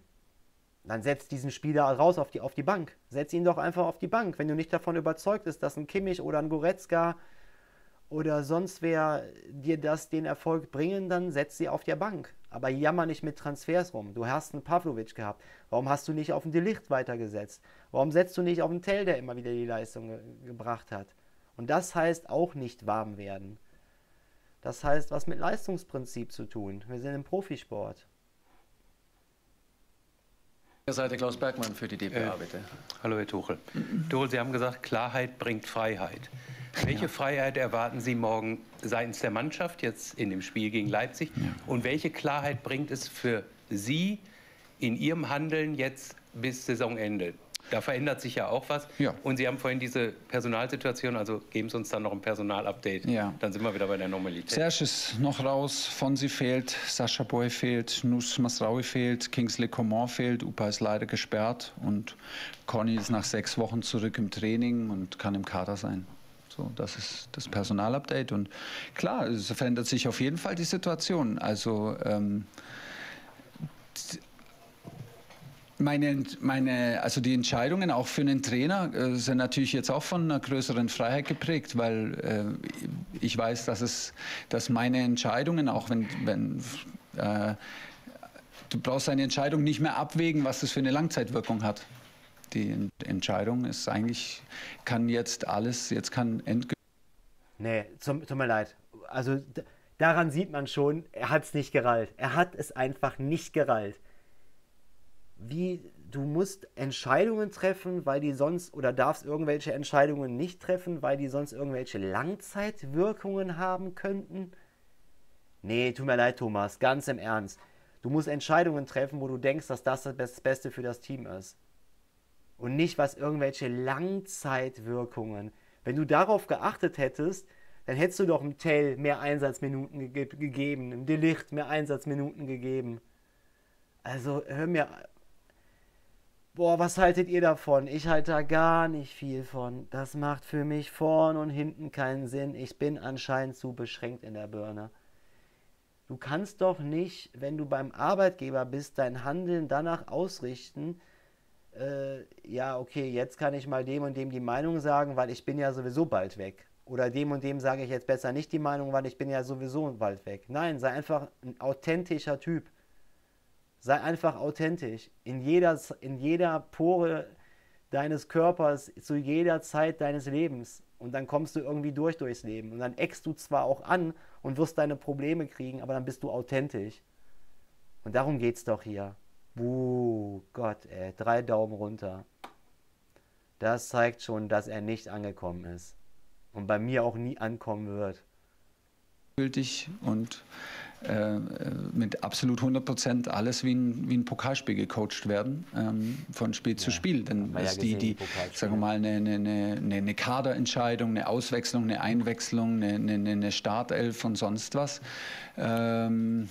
Dann setz diesen Spieler raus auf die, auf die Bank. Setz ihn doch einfach auf die Bank. Wenn du nicht davon überzeugt bist, dass ein Kimmich oder ein Goretzka oder sonst wer dir das den Erfolg bringen, dann setz sie auf der Bank. Aber jammer nicht mit Transfers rum. Du hast einen Pavlovic gehabt. Warum hast du nicht auf den Delicht weitergesetzt? Warum setzt du nicht auf den Tell, der immer wieder die Leistung ge gebracht hat? Und das heißt auch nicht warm werden. Das heißt, was mit Leistungsprinzip zu tun. Wir sind im Profisport. Seite Klaus Bergmann für die DPA, bitte. Äh, hallo, Herr Tuchel. Tuchel, Sie haben gesagt, Klarheit bringt Freiheit. Welche ja. Freiheit erwarten Sie morgen seitens der Mannschaft, jetzt in dem Spiel gegen Leipzig? Ja. Und welche Klarheit bringt es für Sie in Ihrem Handeln jetzt bis Saisonende? Da verändert sich ja auch was. Ja. Und Sie haben vorhin diese Personalsituation, also geben Sie uns dann noch ein Personalupdate. Ja. Dann sind wir wieder bei der Normalität. Serge ist noch raus, Fonsi fehlt, Sascha Boy fehlt, Nus Masraui fehlt, Kingsley Coman fehlt, Upa ist leider gesperrt und Conny ist nach sechs Wochen zurück im Training und kann im Kader sein. So, das ist das Personalupdate. Und klar, es verändert sich auf jeden Fall die Situation. Also ähm, meine, meine, also die Entscheidungen auch für einen Trainer äh, sind natürlich jetzt auch von einer größeren Freiheit geprägt, weil äh, ich weiß, dass es, dass meine Entscheidungen, auch wenn, wenn äh, du brauchst deine Entscheidung nicht mehr abwägen, was das für eine Langzeitwirkung hat. Die Entscheidung ist eigentlich, kann jetzt alles, jetzt kann endgültig. Nee, tut mir leid. Also daran sieht man schon, er hat es nicht gerallt. Er hat es einfach nicht gerallt wie du musst Entscheidungen treffen, weil die sonst oder darfst irgendwelche Entscheidungen nicht treffen, weil die sonst irgendwelche Langzeitwirkungen haben könnten? Nee, tut mir leid, Thomas, ganz im Ernst. Du musst Entscheidungen treffen, wo du denkst, dass das das Beste für das Team ist. Und nicht, was irgendwelche Langzeitwirkungen. Wenn du darauf geachtet hättest, dann hättest du doch im Tell mehr Einsatzminuten ge gegeben, im Delicht mehr Einsatzminuten gegeben. Also hör mir, Boah, was haltet ihr davon? Ich halte da gar nicht viel von. Das macht für mich vorn und hinten keinen Sinn. Ich bin anscheinend zu beschränkt in der Birne. Du kannst doch nicht, wenn du beim Arbeitgeber bist, dein Handeln danach ausrichten, äh, ja, okay, jetzt kann ich mal dem und dem die Meinung sagen, weil ich bin ja sowieso bald weg. Oder dem und dem sage ich jetzt besser nicht die Meinung, weil ich bin ja sowieso bald weg. Nein, sei einfach ein authentischer Typ. Sei einfach authentisch. In jeder, in jeder Pore deines Körpers, zu jeder Zeit deines Lebens. Und dann kommst du irgendwie durch durchs Leben. Und dann eckst du zwar auch an und wirst deine Probleme kriegen, aber dann bist du authentisch. Und darum geht's doch hier. Buh, Gott, ey, drei Daumen runter. Das zeigt schon, dass er nicht angekommen ist. Und bei mir auch nie ankommen wird. Gültig und äh, mit absolut 100 Prozent alles wie ein, wie ein Pokalspiel gecoacht werden, ähm, von Spiel ja, zu Spiel. Denn ist ja die, die sagen wir mal, eine, eine, eine, eine Kaderentscheidung, eine Auswechslung, eine Einwechslung, eine Startelf und sonst was. Ähm,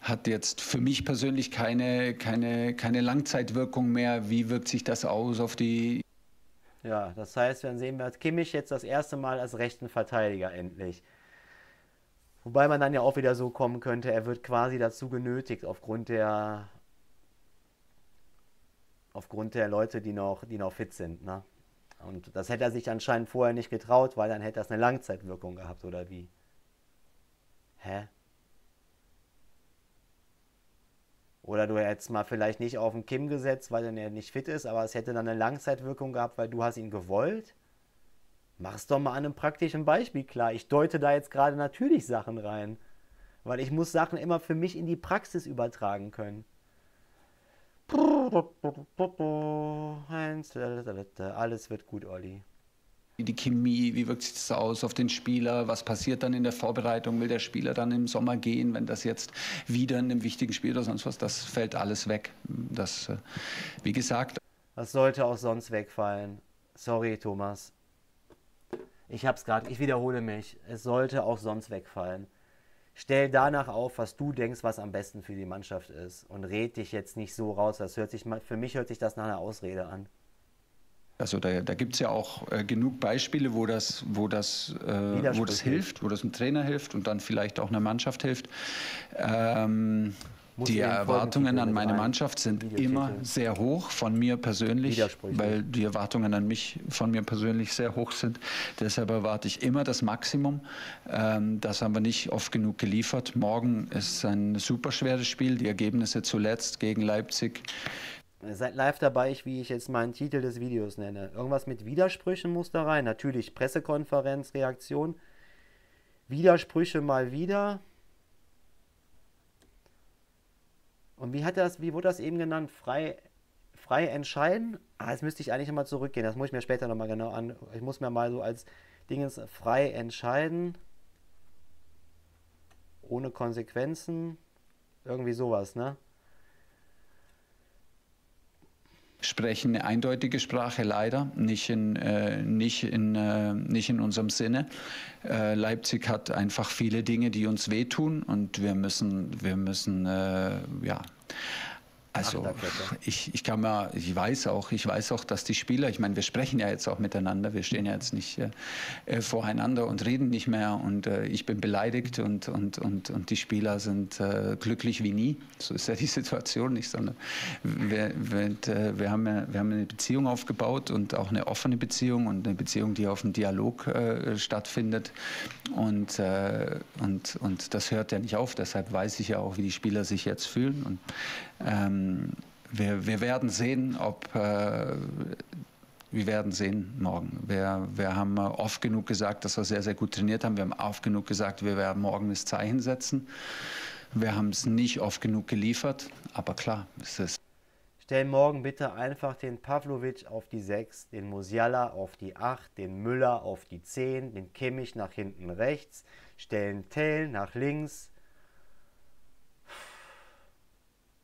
hat jetzt für mich persönlich keine, keine, keine Langzeitwirkung mehr. Wie wirkt sich das aus auf die. Ja, das heißt, dann sehen wir Kimmich jetzt das erste Mal als rechten Verteidiger endlich. Wobei man dann ja auch wieder so kommen könnte, er wird quasi dazu genötigt aufgrund der aufgrund der Leute, die noch, die noch fit sind. Ne? Und das hätte er sich anscheinend vorher nicht getraut, weil dann hätte das eine Langzeitwirkung gehabt, oder wie? Hä? Oder du hättest mal vielleicht nicht auf den Kim gesetzt, weil er nicht fit ist, aber es hätte dann eine Langzeitwirkung gehabt, weil du hast ihn gewollt. Mach es doch mal an einem praktischen Beispiel klar. Ich deute da jetzt gerade natürlich Sachen rein. Weil ich muss Sachen immer für mich in die Praxis übertragen können. Alles wird gut, Olli die Chemie, wie wirkt sich das aus auf den Spieler, was passiert dann in der Vorbereitung, will der Spieler dann im Sommer gehen, wenn das jetzt wieder in einem wichtigen Spiel oder sonst was, das fällt alles weg. Das, äh, wie gesagt. Was sollte auch sonst wegfallen? Sorry, Thomas. Ich hab's gerade, ich wiederhole mich. Es sollte auch sonst wegfallen. Stell danach auf, was du denkst, was am besten für die Mannschaft ist. Und red dich jetzt nicht so raus. Das hört sich, für mich hört sich das nach einer Ausrede an. Also da, da gibt es ja auch äh, genug Beispiele, wo das, wo, das, äh, wo das hilft, wo das einem Trainer hilft und dann vielleicht auch einer Mannschaft hilft. Ähm, die Erwartungen an meine Mannschaft sind immer sehr hoch von mir persönlich, weil die Erwartungen an mich von mir persönlich sehr hoch sind. Deshalb erwarte ich immer das Maximum. Ähm, das haben wir nicht oft genug geliefert. Morgen ist ein super schweres Spiel. Die Ergebnisse zuletzt gegen Leipzig Seid live dabei, wie ich jetzt meinen Titel des Videos nenne. Irgendwas mit Widersprüchen muss da rein. Natürlich Pressekonferenz, Reaktion. Widersprüche mal wieder. Und wie hat das, wie wurde das eben genannt? Frei, frei entscheiden? Ah, jetzt müsste ich eigentlich nochmal zurückgehen. Das muss ich mir später nochmal genau an. Ich muss mir mal so als Dinges frei entscheiden. Ohne Konsequenzen. Irgendwie sowas, ne? Sprechen eine eindeutige Sprache, leider, nicht in, äh, nicht in, äh, nicht in unserem Sinne. Äh, Leipzig hat einfach viele Dinge, die uns wehtun und wir müssen, wir müssen äh, ja, also ich, ich kann mal, ich weiß auch, ich weiß auch, dass die Spieler, ich meine, wir sprechen ja jetzt auch miteinander, wir stehen ja jetzt nicht äh, äh, voreinander und reden nicht mehr und äh, ich bin beleidigt und, und, und, und die Spieler sind äh, glücklich wie nie. So ist ja die [LAUGHS] Situation nicht, sondern wir, wir, äh, wir, haben ja, wir haben eine Beziehung aufgebaut und auch eine offene Beziehung und eine Beziehung, die auf dem Dialog äh, stattfindet. Und, und, und das hört ja nicht auf, deshalb weiß ich ja auch, wie die Spieler sich jetzt fühlen. Und ähm, wir, wir, werden sehen, ob äh, wir werden sehen morgen. Wir, wir, haben oft genug gesagt, dass wir sehr, sehr gut trainiert haben. Wir haben oft genug gesagt, wir werden morgen das Zeichen setzen. Wir haben es nicht oft genug geliefert, aber klar, es ist. Stell morgen bitte einfach den Pavlovic auf die 6, den Musiala auf die 8, den Müller auf die 10, den Kimmich nach hinten rechts, stellen Tell nach links,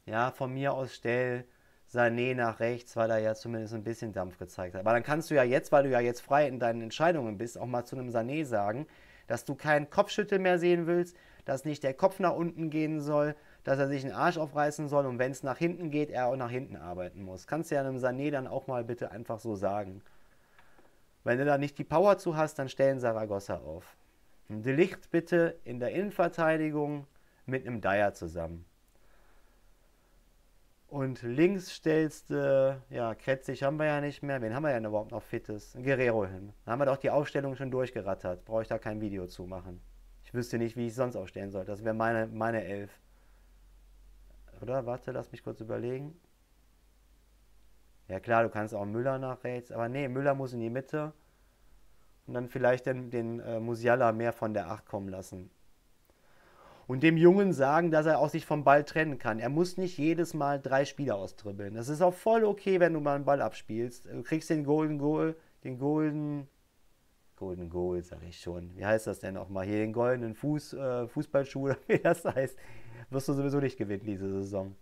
Ja, von mir aus stell Sané nach rechts, weil er ja zumindest ein bisschen Dampf gezeigt hat. Aber dann kannst du ja jetzt, weil du ja jetzt frei in deinen Entscheidungen bist, auch mal zu einem Sané sagen, dass du keinen Kopfschüttel mehr sehen willst, dass nicht der Kopf nach unten gehen soll, dass er sich einen Arsch aufreißen soll und wenn es nach hinten geht, er auch nach hinten arbeiten muss. Kannst du ja einem Sané dann auch mal bitte einfach so sagen. Wenn du da nicht die Power zu hast, dann stellen Saragossa auf. De Licht bitte in der Innenverteidigung mit einem Dyer zusammen. Und links stellst du, ja, Kretzig haben wir ja nicht mehr. Wen haben wir denn überhaupt noch fittes? Guerrero hin. Da haben wir doch die Aufstellung schon durchgerattert. Brauche ich da kein Video zu machen. Ich wüsste nicht, wie ich sonst aufstellen sollte. Das wäre meine, meine Elf. Oder? Warte, lass mich kurz überlegen. Ja klar, du kannst auch Müller nach rechts. Aber nee, Müller muss in die Mitte. Und dann vielleicht den, den äh, Musiala mehr von der 8 kommen lassen und dem Jungen sagen, dass er auch sich vom Ball trennen kann. Er muss nicht jedes Mal drei Spieler austribbeln. Das ist auch voll okay, wenn du mal einen Ball abspielst. Du kriegst den Golden Goal, den Golden Golden Goal, sag ich schon. Wie heißt das denn auch mal? Hier den goldenen Fuß, äh, Fußballschuh, [LAUGHS] wie das heißt. Wirst du sowieso nicht gewinnen diese Saison.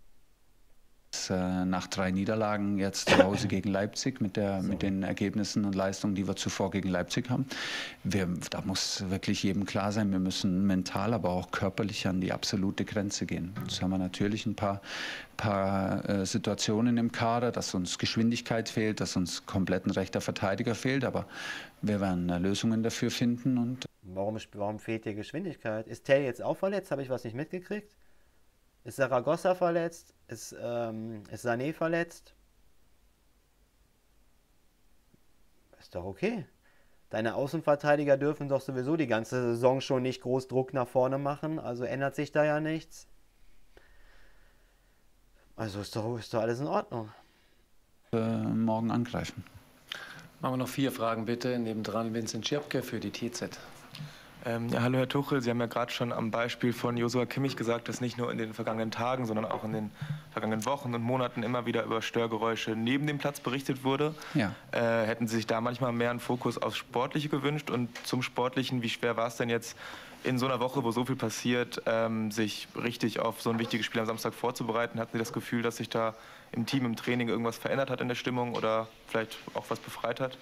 Äh, nach drei Niederlagen jetzt zu Hause [LAUGHS] gegen Leipzig mit, der, so. mit den Ergebnissen und Leistungen, die wir zuvor gegen Leipzig haben. Wir, da muss wirklich jedem klar sein, wir müssen mental, aber auch körperlich an die absolute Grenze gehen. Jetzt haben wir natürlich ein paar, paar äh, Situationen im Kader, dass uns Geschwindigkeit fehlt, dass uns komplett ein rechter Verteidiger fehlt, aber wir werden äh, Lösungen dafür finden. Und warum, warum fehlt dir Geschwindigkeit? Ist Tell jetzt auch verletzt? Habe ich was nicht mitgekriegt? Ist Saragossa verletzt? Ist, ähm, ist Sané verletzt? Ist doch okay. Deine Außenverteidiger dürfen doch sowieso die ganze Saison schon nicht groß Druck nach vorne machen, also ändert sich da ja nichts. Also ist doch, ist doch alles in Ordnung. Äh, morgen angreifen. Machen wir noch vier Fragen bitte. Nebendran Vincent Schirpke für die TZ. Ähm, ja, hallo Herr Tuchel, Sie haben ja gerade schon am Beispiel von Josua Kimmich gesagt, dass nicht nur in den vergangenen Tagen, sondern auch in den vergangenen Wochen und Monaten immer wieder über Störgeräusche neben dem Platz berichtet wurde. Ja. Äh, hätten Sie sich da manchmal mehr einen Fokus aufs Sportliche gewünscht? Und zum Sportlichen, wie schwer war es denn jetzt in so einer Woche, wo so viel passiert, ähm, sich richtig auf so ein wichtiges Spiel am Samstag vorzubereiten? Hatten Sie das Gefühl, dass sich da im Team, im Training irgendwas verändert hat in der Stimmung oder vielleicht auch was befreit hat?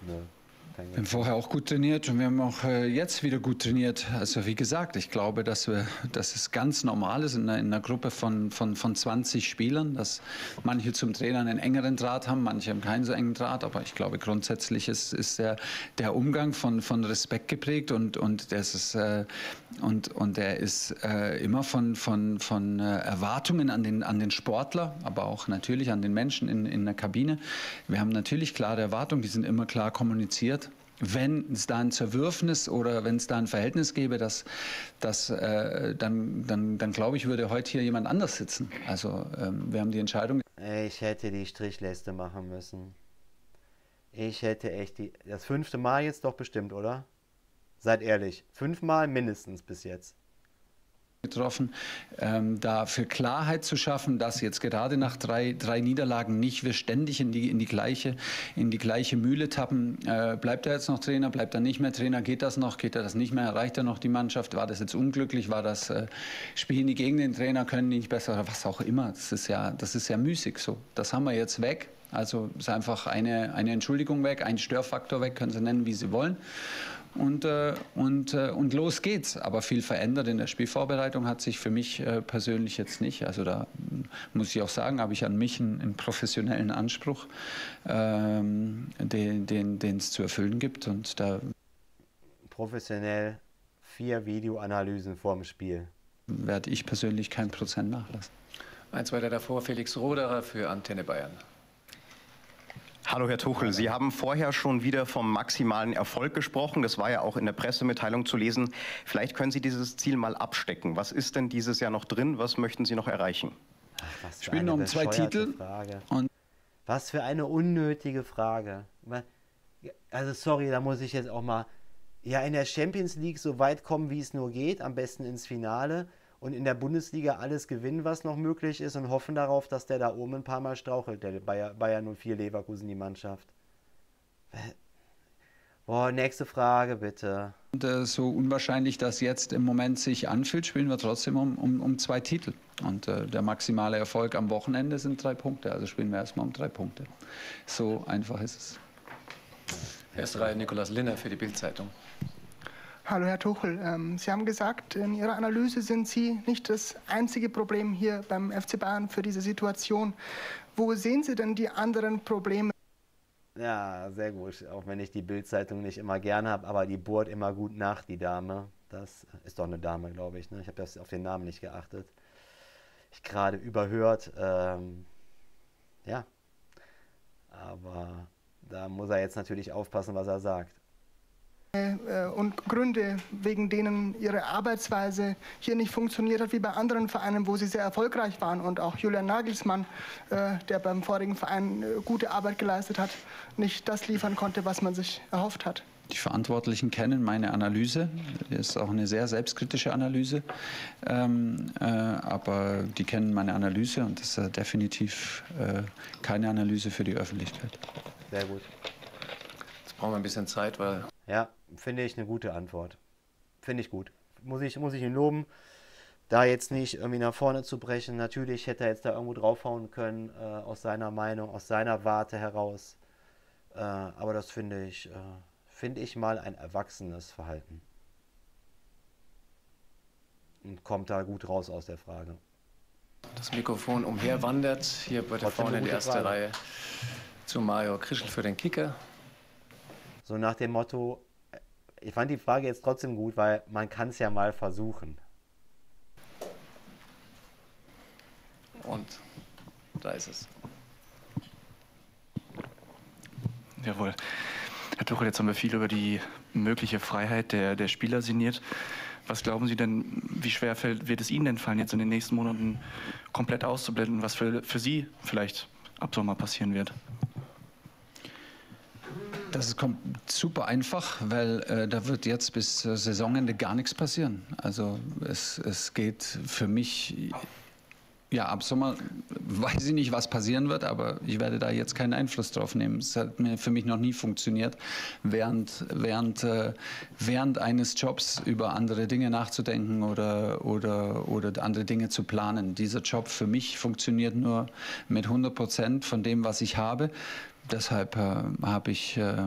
Nee. Wir haben vorher auch gut trainiert und wir haben auch äh, jetzt wieder gut trainiert. Also wie gesagt, ich glaube, dass, wir, dass es ganz normal ist in einer, in einer Gruppe von, von, von 20 Spielern, dass manche zum Trainer einen engeren Draht haben, manche haben keinen so engen Draht. Aber ich glaube, grundsätzlich ist, ist der, der Umgang von, von Respekt geprägt und, und, das ist, äh, und, und der ist äh, immer von, von, von äh, Erwartungen an den, an den Sportler, aber auch natürlich an den Menschen in, in der Kabine. Wir haben natürlich klare Erwartungen, die sind immer klar kommuniziert wenn es da ein Zerwürfnis oder wenn es da ein Verhältnis gäbe, dass, dass, äh, dann, dann, dann glaube ich, würde heute hier jemand anders sitzen. Also ähm, wir haben die Entscheidung. Ich hätte die Strichliste machen müssen. Ich hätte echt die. Das fünfte Mal jetzt doch bestimmt, oder? Seid ehrlich. Fünfmal mindestens bis jetzt getroffen, ähm, da für Klarheit zu schaffen, dass jetzt gerade nach drei, drei Niederlagen nicht wir ständig in die, in die, gleiche, in die gleiche Mühle tappen. Äh, bleibt er jetzt noch Trainer, bleibt er nicht mehr Trainer, geht das noch, geht er das nicht mehr, erreicht er noch die Mannschaft, war das jetzt unglücklich, war das, äh, spielen die gegen den Trainer, können die nicht besser? Oder was auch immer. Das ist ja, das ist ja müßig so. Das haben wir jetzt weg. Also ist einfach eine, eine Entschuldigung weg, ein Störfaktor weg, können Sie nennen, wie Sie wollen und, äh, und, äh, und los geht's. Aber viel verändert in der Spielvorbereitung hat sich für mich äh, persönlich jetzt nicht. Also da muss ich auch sagen, habe ich an mich einen, einen professionellen Anspruch, ähm, den, den, den es zu erfüllen gibt. Und da Professionell vier Videoanalysen vorm Spiel. Werde ich persönlich kein Prozent nachlassen. Eins weiter davor, Felix Roderer für Antenne Bayern. Hallo Herr Tuchel, Sie haben vorher schon wieder vom maximalen Erfolg gesprochen. Das war ja auch in der Pressemitteilung zu lesen. Vielleicht können Sie dieses Ziel mal abstecken. Was ist denn dieses Jahr noch drin? Was möchten Sie noch erreichen? Ach, Spielen noch um zwei Titel. Und was für eine unnötige Frage. Also sorry, da muss ich jetzt auch mal ja in der Champions League so weit kommen, wie es nur geht, am besten ins Finale und in der Bundesliga alles gewinnen, was noch möglich ist und hoffen darauf, dass der da oben ein paar Mal strauchelt, der Bayer, Bayer 04 Leverkusen, die Mannschaft. Boah, nächste Frage bitte. Und, äh, so unwahrscheinlich das jetzt im Moment sich anfühlt, spielen wir trotzdem um, um, um zwei Titel. Und äh, der maximale Erfolg am Wochenende sind drei Punkte. Also spielen wir erstmal um drei Punkte. So einfach ist es. Erste Reihe Nikolaus Linner für die Bildzeitung. Hallo Herr Tuchel, ähm, Sie haben gesagt, in Ihrer Analyse sind Sie nicht das einzige Problem hier beim FC Bayern für diese Situation. Wo sehen Sie denn die anderen Probleme? Ja, sehr gut. Auch wenn ich die Bildzeitung nicht immer gerne habe, aber die bohrt immer gut nach, die Dame. Das ist doch eine Dame, glaube ich. Ne? Ich habe auf den Namen nicht geachtet. Ich gerade überhört. Ähm, ja. Aber da muss er jetzt natürlich aufpassen, was er sagt. Äh, und Gründe, wegen denen ihre Arbeitsweise hier nicht funktioniert hat, wie bei anderen Vereinen, wo sie sehr erfolgreich waren. Und auch Julian Nagelsmann, äh, der beim vorigen Verein äh, gute Arbeit geleistet hat, nicht das liefern konnte, was man sich erhofft hat. Die Verantwortlichen kennen meine Analyse. Das ist auch eine sehr selbstkritische Analyse. Ähm, äh, aber die kennen meine Analyse und das ist definitiv äh, keine Analyse für die Öffentlichkeit. Sehr gut. Jetzt brauchen wir ein bisschen Zeit, weil. Ja, finde ich eine gute Antwort. Finde ich gut. Muss ich, muss ich ihn loben, da jetzt nicht irgendwie nach vorne zu brechen. Natürlich hätte er jetzt da irgendwo draufhauen können, äh, aus seiner Meinung, aus seiner Warte heraus. Äh, aber das finde ich, äh, finde ich mal ein erwachsenes Verhalten. Und kommt da gut raus aus der Frage. Das Mikrofon umherwandert, hier bitte vorne in die erste Frage. Reihe zu Mario Krischel für den Kicker. So nach dem Motto, ich fand die Frage jetzt trotzdem gut, weil man kann es ja mal versuchen. Und da ist es. Jawohl. Herr Tuchel, jetzt haben wir viel über die mögliche Freiheit der, der Spieler sinniert. Was glauben Sie denn, wie schwer fällt, wird es Ihnen denn fallen, jetzt in den nächsten Monaten komplett auszublenden, was für, für Sie vielleicht ab Sommer passieren wird? Das ist super einfach, weil äh, da wird jetzt bis äh, Saisonende gar nichts passieren. Also es, es geht für mich, ja, ab Sommer weiß ich nicht, was passieren wird, aber ich werde da jetzt keinen Einfluss drauf nehmen. Es hat mir für mich noch nie funktioniert, während, während, äh, während eines Jobs über andere Dinge nachzudenken oder, oder, oder andere Dinge zu planen. Dieser Job für mich funktioniert nur mit 100 Prozent von dem, was ich habe deshalb äh, habe ich, äh,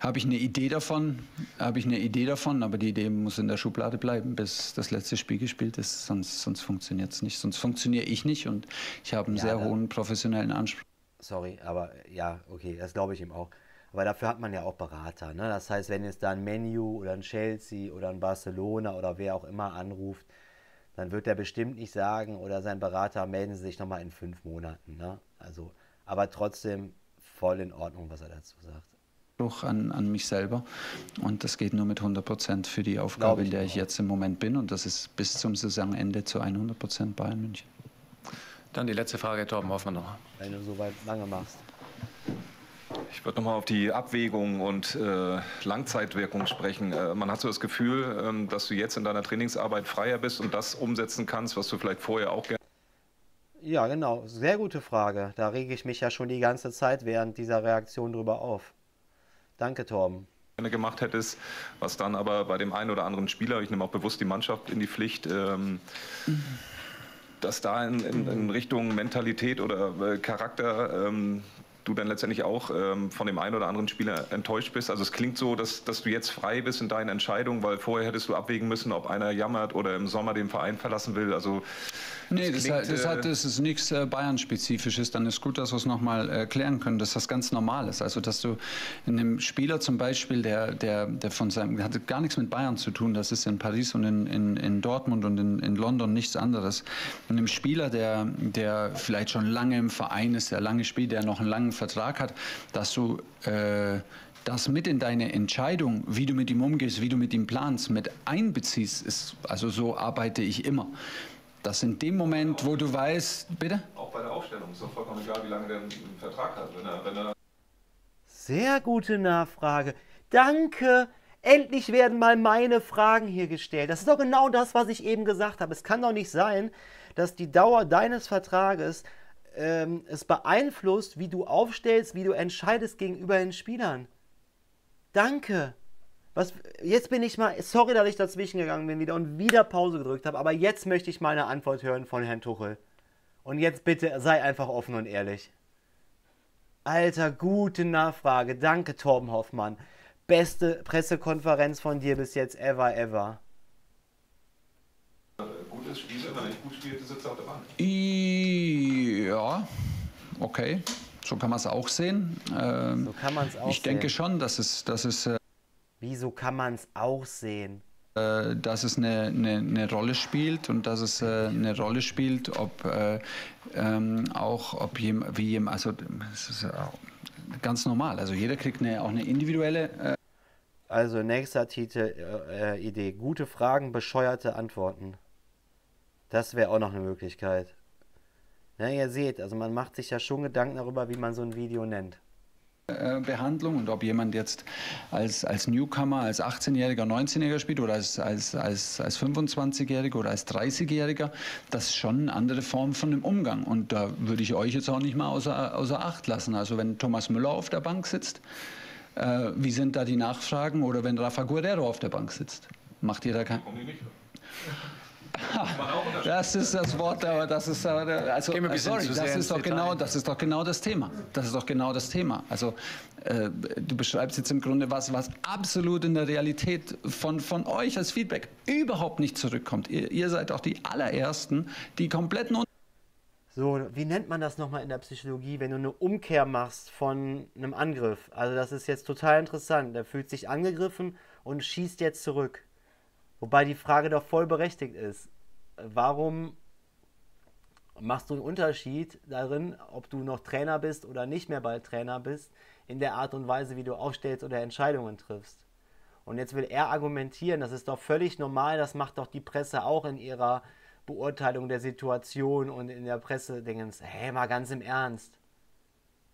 hab ich eine Idee davon, habe ich eine Idee davon, aber die Idee muss in der Schublade bleiben, bis das letzte Spiel gespielt ist, sonst, sonst funktioniert es nicht. Sonst funktioniere ich nicht und ich habe einen ja, sehr ne? hohen professionellen Anspruch. Sorry, aber ja, okay, das glaube ich ihm auch. Aber dafür hat man ja auch Berater. Ne? Das heißt, wenn jetzt da ein Menu oder ein Chelsea oder ein Barcelona oder wer auch immer anruft, dann wird er bestimmt nicht sagen oder sein Berater melden Sie sich nochmal in fünf Monaten. Ne? Also, aber trotzdem voll in Ordnung, was er dazu sagt. An, an mich selber und das geht nur mit 100 Prozent für die Aufgabe, in der ich jetzt im Moment bin und das ist bis zum Saisonende zu 100 Prozent Bayern München. Dann die letzte Frage, Torben Hoffmann noch. Wenn du so weit lange machst. Ich würde nochmal auf die Abwägung und äh, Langzeitwirkung sprechen. Äh, man hat so das Gefühl, ähm, dass du jetzt in deiner Trainingsarbeit freier bist und das umsetzen kannst, was du vielleicht vorher auch gerne ja, genau. Sehr gute Frage. Da rege ich mich ja schon die ganze Zeit während dieser Reaktion drüber auf. Danke, Torben. Gemacht hättest, was dann aber bei dem einen oder anderen Spieler, ich nehme auch bewusst die Mannschaft in die Pflicht, ähm, dass da in, in, in, Richtung Mentalität oder äh, Charakter ähm, du dann letztendlich auch ähm, von dem einen oder anderen Spieler enttäuscht bist. Also es klingt so, dass, dass du jetzt frei bist in deinen Entscheidungen, weil vorher hättest du abwägen müssen, ob einer jammert oder im Sommer den Verein verlassen will. Also Nee, das, klingt, das, hat, das ist nichts äh, Bayern-spezifisches. Dann ist gut, dass wir es nochmal erklären können, dass das ganz normal ist. Also, dass du in einem Spieler zum Beispiel, der, der, der von seinem, hat gar nichts mit Bayern zu tun, das ist in Paris und in, in, in Dortmund und in, in London nichts anderes. In einem Spieler, der, der vielleicht schon lange im Verein ist, der lange spielt, der noch einen langen Vertrag hat, dass du äh, das mit in deine Entscheidung, wie du mit ihm umgehst, wie du mit ihm planst, mit einbeziehst, ist, also so arbeite ich immer. Dass in dem Moment, wo du weißt, bitte? Auch bei der Aufstellung ist doch vollkommen egal, wie lange der einen Vertrag hat. Wenn er, wenn er Sehr gute Nachfrage. Danke. Endlich werden mal meine Fragen hier gestellt. Das ist doch genau das, was ich eben gesagt habe. Es kann doch nicht sein, dass die Dauer deines Vertrages ähm, es beeinflusst, wie du aufstellst, wie du entscheidest gegenüber den Spielern. Danke. Was, jetzt bin ich mal, sorry, dass ich dazwischen gegangen bin wieder und wieder Pause gedrückt habe, aber jetzt möchte ich mal eine Antwort hören von Herrn Tuchel. Und jetzt bitte sei einfach offen und ehrlich. Alter, gute Nachfrage. Danke, Torben Hoffmann. Beste Pressekonferenz von dir bis jetzt ever, ever. Gutes Spiel, wenn nicht gut spielt, sitzt auf der Bank. Ja, okay. so kann man es auch sehen. Ähm, so kann man es auch ich sehen. Ich denke schon, dass es, dass es äh, Wieso kann man es auch sehen? Äh, dass es eine, eine, eine, Rolle spielt und dass es äh, eine Rolle spielt, ob äh, ähm, auch, ob jem, wie jem, also es ist ganz normal. Also jeder kriegt eine, auch eine individuelle. Äh also nächster Titel, äh, Idee: Gute Fragen, bescheuerte Antworten. Das wäre auch noch eine Möglichkeit. Ja, ihr seht, also man macht sich ja schon Gedanken darüber, wie man so ein Video nennt. Behandlung und ob jemand jetzt als, als Newcomer, als 18-Jähriger, 19-Jähriger spielt oder als, als, als, als 25-Jähriger oder als 30-Jähriger, das ist schon eine andere Form von dem Umgang. Und da würde ich euch jetzt auch nicht mal außer, außer Acht lassen. Also wenn Thomas Müller auf der Bank sitzt, äh, wie sind da die Nachfragen? Oder wenn Rafa Guerrero auf der Bank sitzt? Macht ihr da kein... Das ist das Wort, aber das ist also äh, sorry, das ist doch genau, das ist doch genau das Thema. Das ist doch genau das Thema. Also äh, du beschreibst jetzt im Grunde was, was absolut in der Realität von, von euch als Feedback überhaupt nicht zurückkommt. Ihr, ihr seid auch die allerersten, die kompletten so, wie nennt man das nochmal in der Psychologie, wenn du eine Umkehr machst von einem Angriff? Also das ist jetzt total interessant. Der fühlt sich angegriffen und schießt jetzt zurück. Wobei die Frage doch voll berechtigt ist. Warum machst du einen Unterschied darin, ob du noch Trainer bist oder nicht mehr bald Trainer bist, in der Art und Weise, wie du aufstellst oder Entscheidungen triffst? Und jetzt will er argumentieren, das ist doch völlig normal, das macht doch die Presse auch in ihrer Beurteilung der Situation und in der Presse denken, hey, mal ganz im Ernst.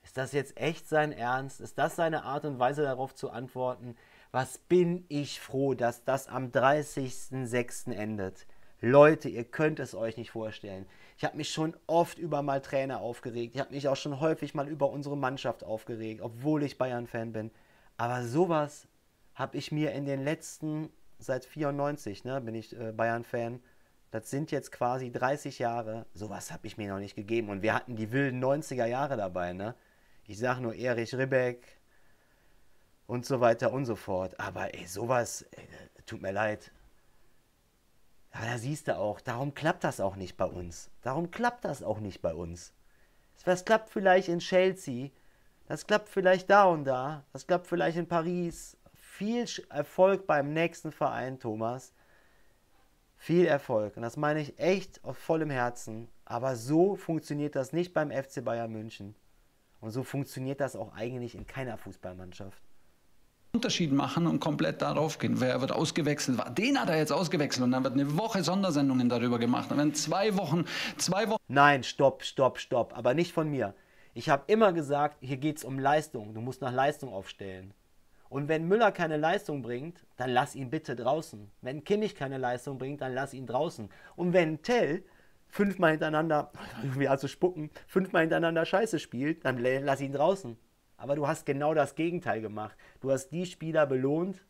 Ist das jetzt echt sein Ernst? Ist das seine Art und Weise darauf zu antworten? Was bin ich froh, dass das am 30.06. endet. Leute, ihr könnt es euch nicht vorstellen. Ich habe mich schon oft über mal Trainer aufgeregt. Ich habe mich auch schon häufig mal über unsere Mannschaft aufgeregt, obwohl ich Bayern-Fan bin. Aber sowas habe ich mir in den letzten, seit 94, ne, bin ich äh, Bayern-Fan. Das sind jetzt quasi 30 Jahre. Sowas habe ich mir noch nicht gegeben. Und wir hatten die wilden 90er Jahre dabei, ne? Ich sage nur Erich Ribbeck, und so weiter und so fort. Aber ey, sowas, ey, tut mir leid. Ja, da siehst du auch, darum klappt das auch nicht bei uns. Darum klappt das auch nicht bei uns. Das klappt vielleicht in Chelsea, das klappt vielleicht da und da, das klappt vielleicht in Paris. Viel Erfolg beim nächsten Verein, Thomas. Viel Erfolg. Und das meine ich echt aus vollem Herzen. Aber so funktioniert das nicht beim FC Bayern München. Und so funktioniert das auch eigentlich in keiner Fußballmannschaft. Unterschied machen und komplett darauf gehen. Wer wird ausgewechselt? Den hat er jetzt ausgewechselt und dann wird eine Woche Sondersendungen darüber gemacht. Und dann zwei Wochen, zwei Wochen. Nein, stopp, stopp, stopp. Aber nicht von mir. Ich habe immer gesagt, hier geht es um Leistung. Du musst nach Leistung aufstellen. Und wenn Müller keine Leistung bringt, dann lass ihn bitte draußen. Wenn Kimmich keine Leistung bringt, dann lass ihn draußen. Und wenn Tell fünfmal hintereinander, [LAUGHS] irgendwie also spucken, fünfmal hintereinander Scheiße spielt, dann lass ihn draußen. Aber du hast genau das Gegenteil gemacht. Du hast die Spieler belohnt,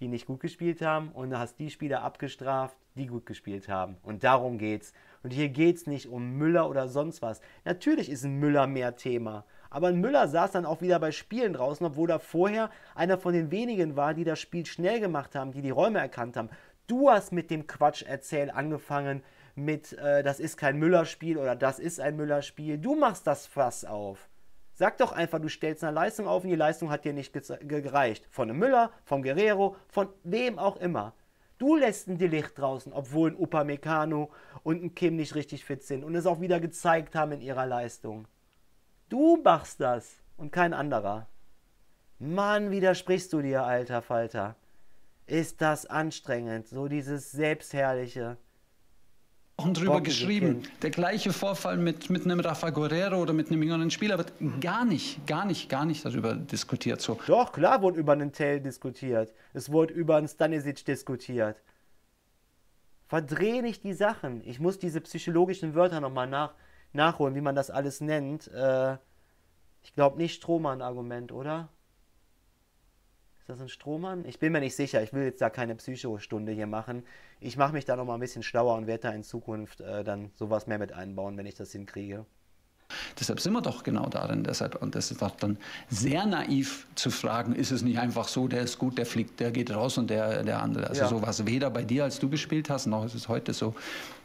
die nicht gut gespielt haben, und du hast die Spieler abgestraft, die gut gespielt haben. Und darum geht's. Und hier geht's nicht um Müller oder sonst was. Natürlich ist ein Müller mehr Thema. Aber ein Müller saß dann auch wieder bei Spielen draußen, obwohl er vorher einer von den wenigen war, die das Spiel schnell gemacht haben, die die Räume erkannt haben. Du hast mit dem Quatsch erzählt angefangen mit, äh, das ist kein Müller-Spiel oder das ist ein Müller-Spiel. Du machst das Fass auf. Sag doch einfach, du stellst eine Leistung auf und die Leistung hat dir nicht gereicht. Von einem Müller, vom Guerrero, von wem auch immer. Du lässt ein Delicht draußen, obwohl ein Upamecano und ein Kim nicht richtig fit sind und es auch wieder gezeigt haben in ihrer Leistung. Du machst das und kein anderer. Mann, widersprichst du dir, alter Falter. Ist das anstrengend, so dieses Selbstherrliche. Wochen drüber geschrieben. Der gleiche Vorfall mit, mit einem Rafa Guerrero oder mit einem jüngeren Spieler wird gar nicht, gar nicht, gar nicht darüber diskutiert. So. Doch, klar wurde über einen Tell diskutiert. Es wurde über einen Stanisic diskutiert. Verdreh nicht die Sachen. Ich muss diese psychologischen Wörter nochmal nach, nachholen, wie man das alles nennt. Äh, ich glaube nicht Strohmann-Argument, oder? Ist das ein Strohmann? Ich bin mir nicht sicher. Ich will jetzt da keine Psychostunde hier machen. Ich mache mich da noch mal ein bisschen schlauer und werde da in Zukunft äh, dann sowas mehr mit einbauen, wenn ich das hinkriege. Deshalb sind wir doch genau darin. Deshalb, und das ist doch dann sehr naiv zu fragen, ist es nicht einfach so, der ist gut, der fliegt, der geht raus und der, der andere. Also ja. so war es weder bei dir, als du gespielt hast, noch ist es heute so.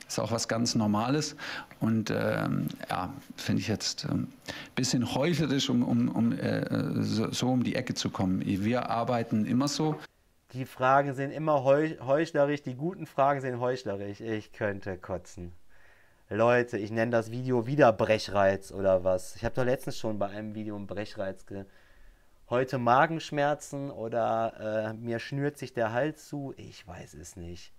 Ist auch was ganz Normales. Und ähm, ja, finde ich jetzt ein ähm, bisschen heuchlerisch, um, um, um äh, so, so, um die Ecke zu kommen. Wir arbeiten immer so. Die Fragen sind immer heuchlerisch, die guten Fragen sind heuchlerisch. Ich könnte kotzen. Leute, ich nenne das Video wieder Brechreiz oder was. Ich habe doch letztens schon bei einem Video einen Brechreiz ge heute Magenschmerzen oder äh, mir schnürt sich der Hals zu. Ich weiß es nicht.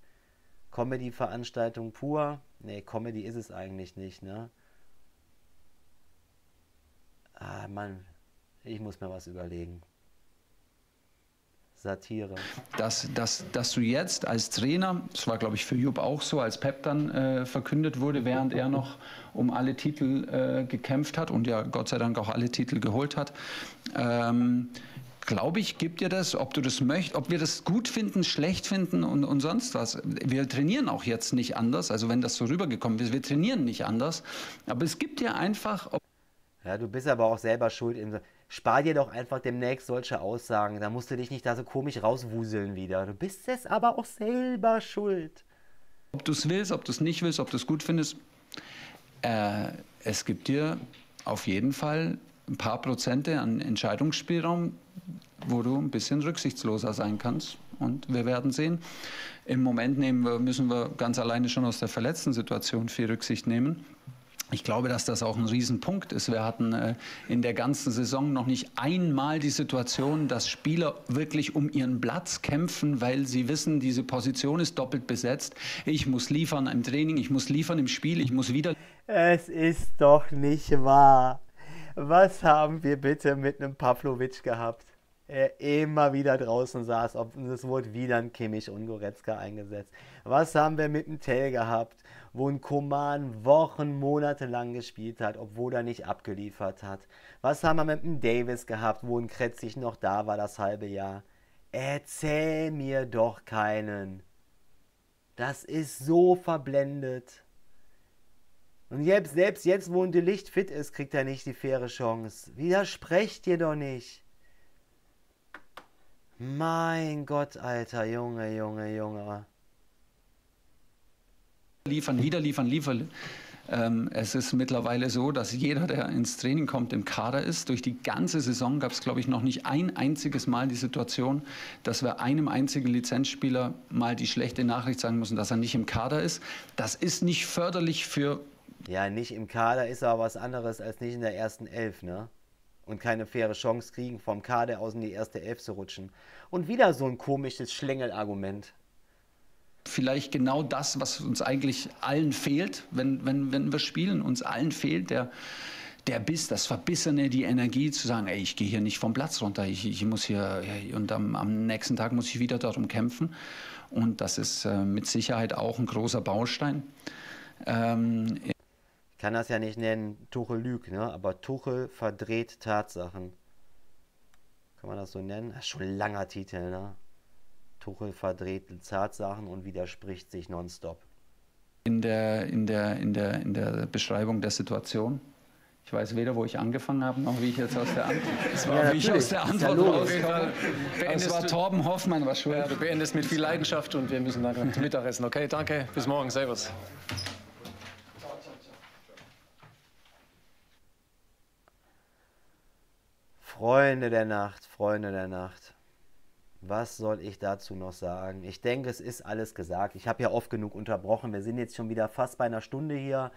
Comedy-Veranstaltung pur? Nee, Comedy ist es eigentlich nicht, ne? Ah, Mann, ich muss mir was überlegen. Satire. Dass, dass, dass du jetzt als Trainer, das war glaube ich für Jupp auch so, als Pep dann äh, verkündet wurde, während er noch um alle Titel äh, gekämpft hat und ja Gott sei Dank auch alle Titel geholt hat, ähm, glaube ich, gibt dir das, ob du das möchtest, ob wir das gut finden, schlecht finden und, und sonst was. Wir trainieren auch jetzt nicht anders, also wenn das so rübergekommen ist, wir trainieren nicht anders, aber es gibt dir einfach... Ja, du bist aber auch selber schuld. In, spar dir doch einfach demnächst solche Aussagen. Da musst du dich nicht da so komisch rauswuseln wieder. Du bist es aber auch selber schuld. Ob du es willst, ob du es nicht willst, ob du es gut findest, äh, es gibt dir auf jeden Fall ein paar Prozente an Entscheidungsspielraum, wo du ein bisschen rücksichtsloser sein kannst. Und wir werden sehen. Im Moment nehmen wir, müssen wir ganz alleine schon aus der verletzten Situation viel Rücksicht nehmen. Ich glaube, dass das auch ein Riesenpunkt ist. Wir hatten äh, in der ganzen Saison noch nicht einmal die Situation, dass Spieler wirklich um ihren Platz kämpfen, weil sie wissen, diese Position ist doppelt besetzt. Ich muss liefern im Training, ich muss liefern im Spiel, ich muss wieder. Es ist doch nicht wahr. Was haben wir bitte mit einem Pavlovic gehabt? Er immer wieder draußen saß, ob es wurde wieder ein Kimmich und Goretzka eingesetzt. Was haben wir mit dem Tell gehabt? wo ein Koman Wochen, Monate lang gespielt hat, obwohl er nicht abgeliefert hat. Was haben wir mit dem Davis gehabt, wo ein Kretzig noch da war das halbe Jahr? Erzähl mir doch keinen. Das ist so verblendet. Und jetzt, selbst jetzt, wo ein Delicht fit ist, kriegt er nicht die faire Chance. Widersprecht dir doch nicht. Mein Gott, Alter, Junge, Junge, Junge liefern, wieder liefern, liefern. Ähm, es ist mittlerweile so, dass jeder, der ins Training kommt, im Kader ist. Durch die ganze Saison gab es, glaube ich, noch nicht ein einziges Mal die Situation, dass wir einem einzigen Lizenzspieler mal die schlechte Nachricht sagen müssen, dass er nicht im Kader ist. Das ist nicht förderlich für. Ja, nicht im Kader ist aber was anderes als nicht in der ersten Elf, ne? Und keine faire Chance kriegen, vom Kader aus in die erste Elf zu rutschen. Und wieder so ein komisches Schlängelargument vielleicht genau das, was uns eigentlich allen fehlt, wenn, wenn, wenn wir spielen. Uns allen fehlt der, der Biss, das Verbissene, die Energie zu sagen, ey, ich gehe hier nicht vom Platz runter, ich, ich muss hier, und am, am, nächsten Tag muss ich wieder darum kämpfen. Und das ist äh, mit Sicherheit auch ein großer Baustein. Ähm, kann das ja nicht nennen, Tuchel lügt, ne? aber Tuchel verdreht Tatsachen. Kann man das so nennen? Das ist schon ein langer Titel, ne? Tuchel verdreht Tatsachen und widerspricht sich nonstop. In der, in, der, in, der, in der Beschreibung der Situation. Ich weiß weder, wo ich angefangen habe, noch wie ich jetzt aus der, Ant [LAUGHS] war, ja, wie ich aus der Antwort ja rauskomme. Es war Torben Hoffmann, was schwer. Ja, du beendest mit viel Leidenschaft und wir müssen dann zum Mittagessen. Okay, danke, bis morgen, servus. Freunde der Nacht, Freunde der Nacht. Was soll ich dazu noch sagen? Ich denke, es ist alles gesagt. Ich habe ja oft genug unterbrochen. Wir sind jetzt schon wieder fast bei einer Stunde hier.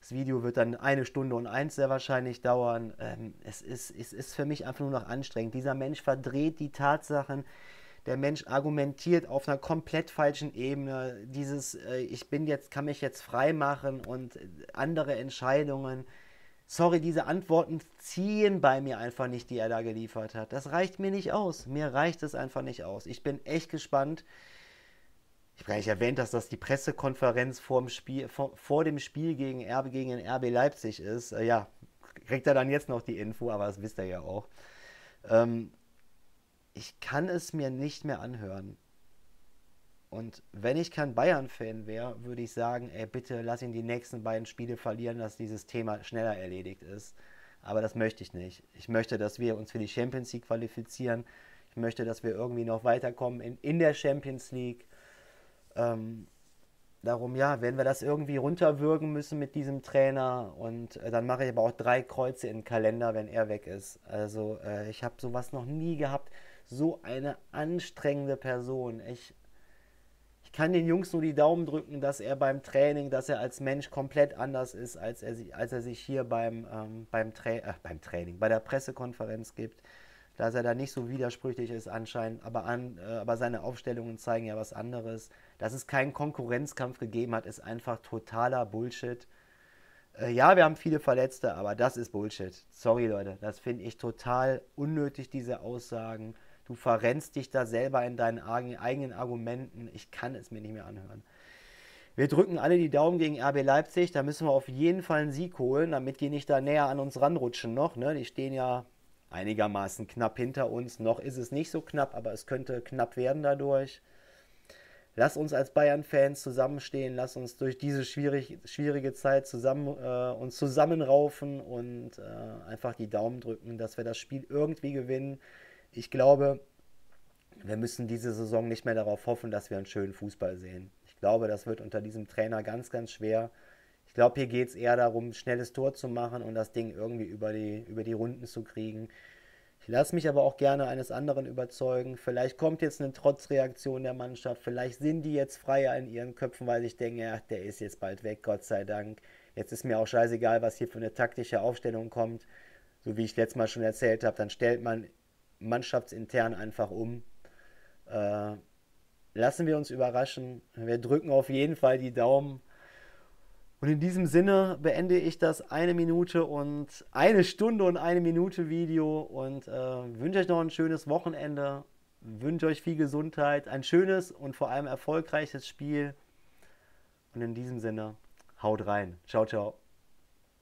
Das Video wird dann eine Stunde und eins sehr wahrscheinlich dauern. Ähm, es, ist, es ist für mich einfach nur noch anstrengend. Dieser Mensch verdreht die Tatsachen. Der Mensch argumentiert auf einer komplett falschen Ebene. Dieses, äh, ich bin jetzt, kann mich jetzt frei machen und andere Entscheidungen sorry, diese Antworten ziehen bei mir einfach nicht, die er da geliefert hat. Das reicht mir nicht aus. Mir reicht es einfach nicht aus. Ich bin echt gespannt. Ich habe gar nicht erwähnt, dass das die Pressekonferenz vor dem Spiel, vor, vor dem Spiel gegen, RB, gegen den RB Leipzig ist. Äh, ja, kriegt er dann jetzt noch die Info, aber das wisst ihr ja auch. Ähm, ich kann es mir nicht mehr anhören. Und wenn ich kein Bayern-Fan wäre, würde ich sagen, ey, bitte lass ihn die nächsten beiden Spiele verlieren, dass dieses Thema schneller erledigt ist. Aber das möchte ich nicht. Ich möchte, dass wir uns für die Champions League qualifizieren. Ich möchte, dass wir irgendwie noch weiterkommen in, in der Champions League. Ähm, darum, ja, werden wir das irgendwie runterwürgen müssen mit diesem Trainer und äh, dann mache ich aber auch drei Kreuze den Kalender, wenn er weg ist. Also äh, ich habe sowas noch nie gehabt. So eine anstrengende Person. Ich kann den Jungs nur die Daumen drücken, dass er beim Training, dass er als Mensch komplett anders ist, als er, als er sich hier beim, ähm, beim, Tra äh, beim Training, bei der Pressekonferenz gibt dass er da nicht so widersprüchlich ist anscheinend, aber, an, äh, aber seine Aufstellungen zeigen ja was anderes. Dass es keinen Konkurrenzkampf gegeben hat, ist einfach totaler Bullshit. Äh, ja, wir haben viele Verletzte, aber das ist Bullshit. Sorry Leute, das finde ich total unnötig, diese Aussagen. Du verrennst dich da selber in deinen eigenen Argumenten. Ich kann es mir nicht mehr anhören. Wir drücken alle die Daumen gegen RB Leipzig. Da müssen wir auf jeden Fall einen Sieg holen, damit die nicht da näher an uns ranrutschen noch. Ne? Die stehen ja einigermaßen knapp hinter uns. Noch ist es nicht so knapp, aber es könnte knapp werden dadurch. Lass uns als Bayern-Fans zusammenstehen, lass uns durch diese schwierig, schwierige Zeit zusammen, äh, uns zusammenraufen und äh, einfach die Daumen drücken, dass wir das Spiel irgendwie gewinnen. Ich glaube, wir müssen diese Saison nicht mehr darauf hoffen, dass wir einen schönen Fußball sehen. Ich glaube, das wird unter diesem Trainer ganz, ganz schwer. Ich glaube, hier geht es eher darum, schnelles Tor zu machen und das Ding irgendwie über die, über die Runden zu kriegen. Ich lasse mich aber auch gerne eines anderen überzeugen. Vielleicht kommt jetzt eine Trotzreaktion der Mannschaft. Vielleicht sind die jetzt freier in ihren Köpfen, weil ich denke, ja, der ist jetzt bald weg, Gott sei Dank. Jetzt ist mir auch scheißegal, was hier für eine taktische Aufstellung kommt. So wie ich letztes Mal schon erzählt habe, dann stellt man mannschaftsintern einfach um. Äh, lassen wir uns überraschen. Wir drücken auf jeden Fall die Daumen. Und in diesem Sinne beende ich das eine Minute und eine Stunde und eine Minute Video und äh, wünsche euch noch ein schönes Wochenende, wünsche euch viel Gesundheit, ein schönes und vor allem erfolgreiches Spiel. Und in diesem Sinne, haut rein. Ciao, ciao.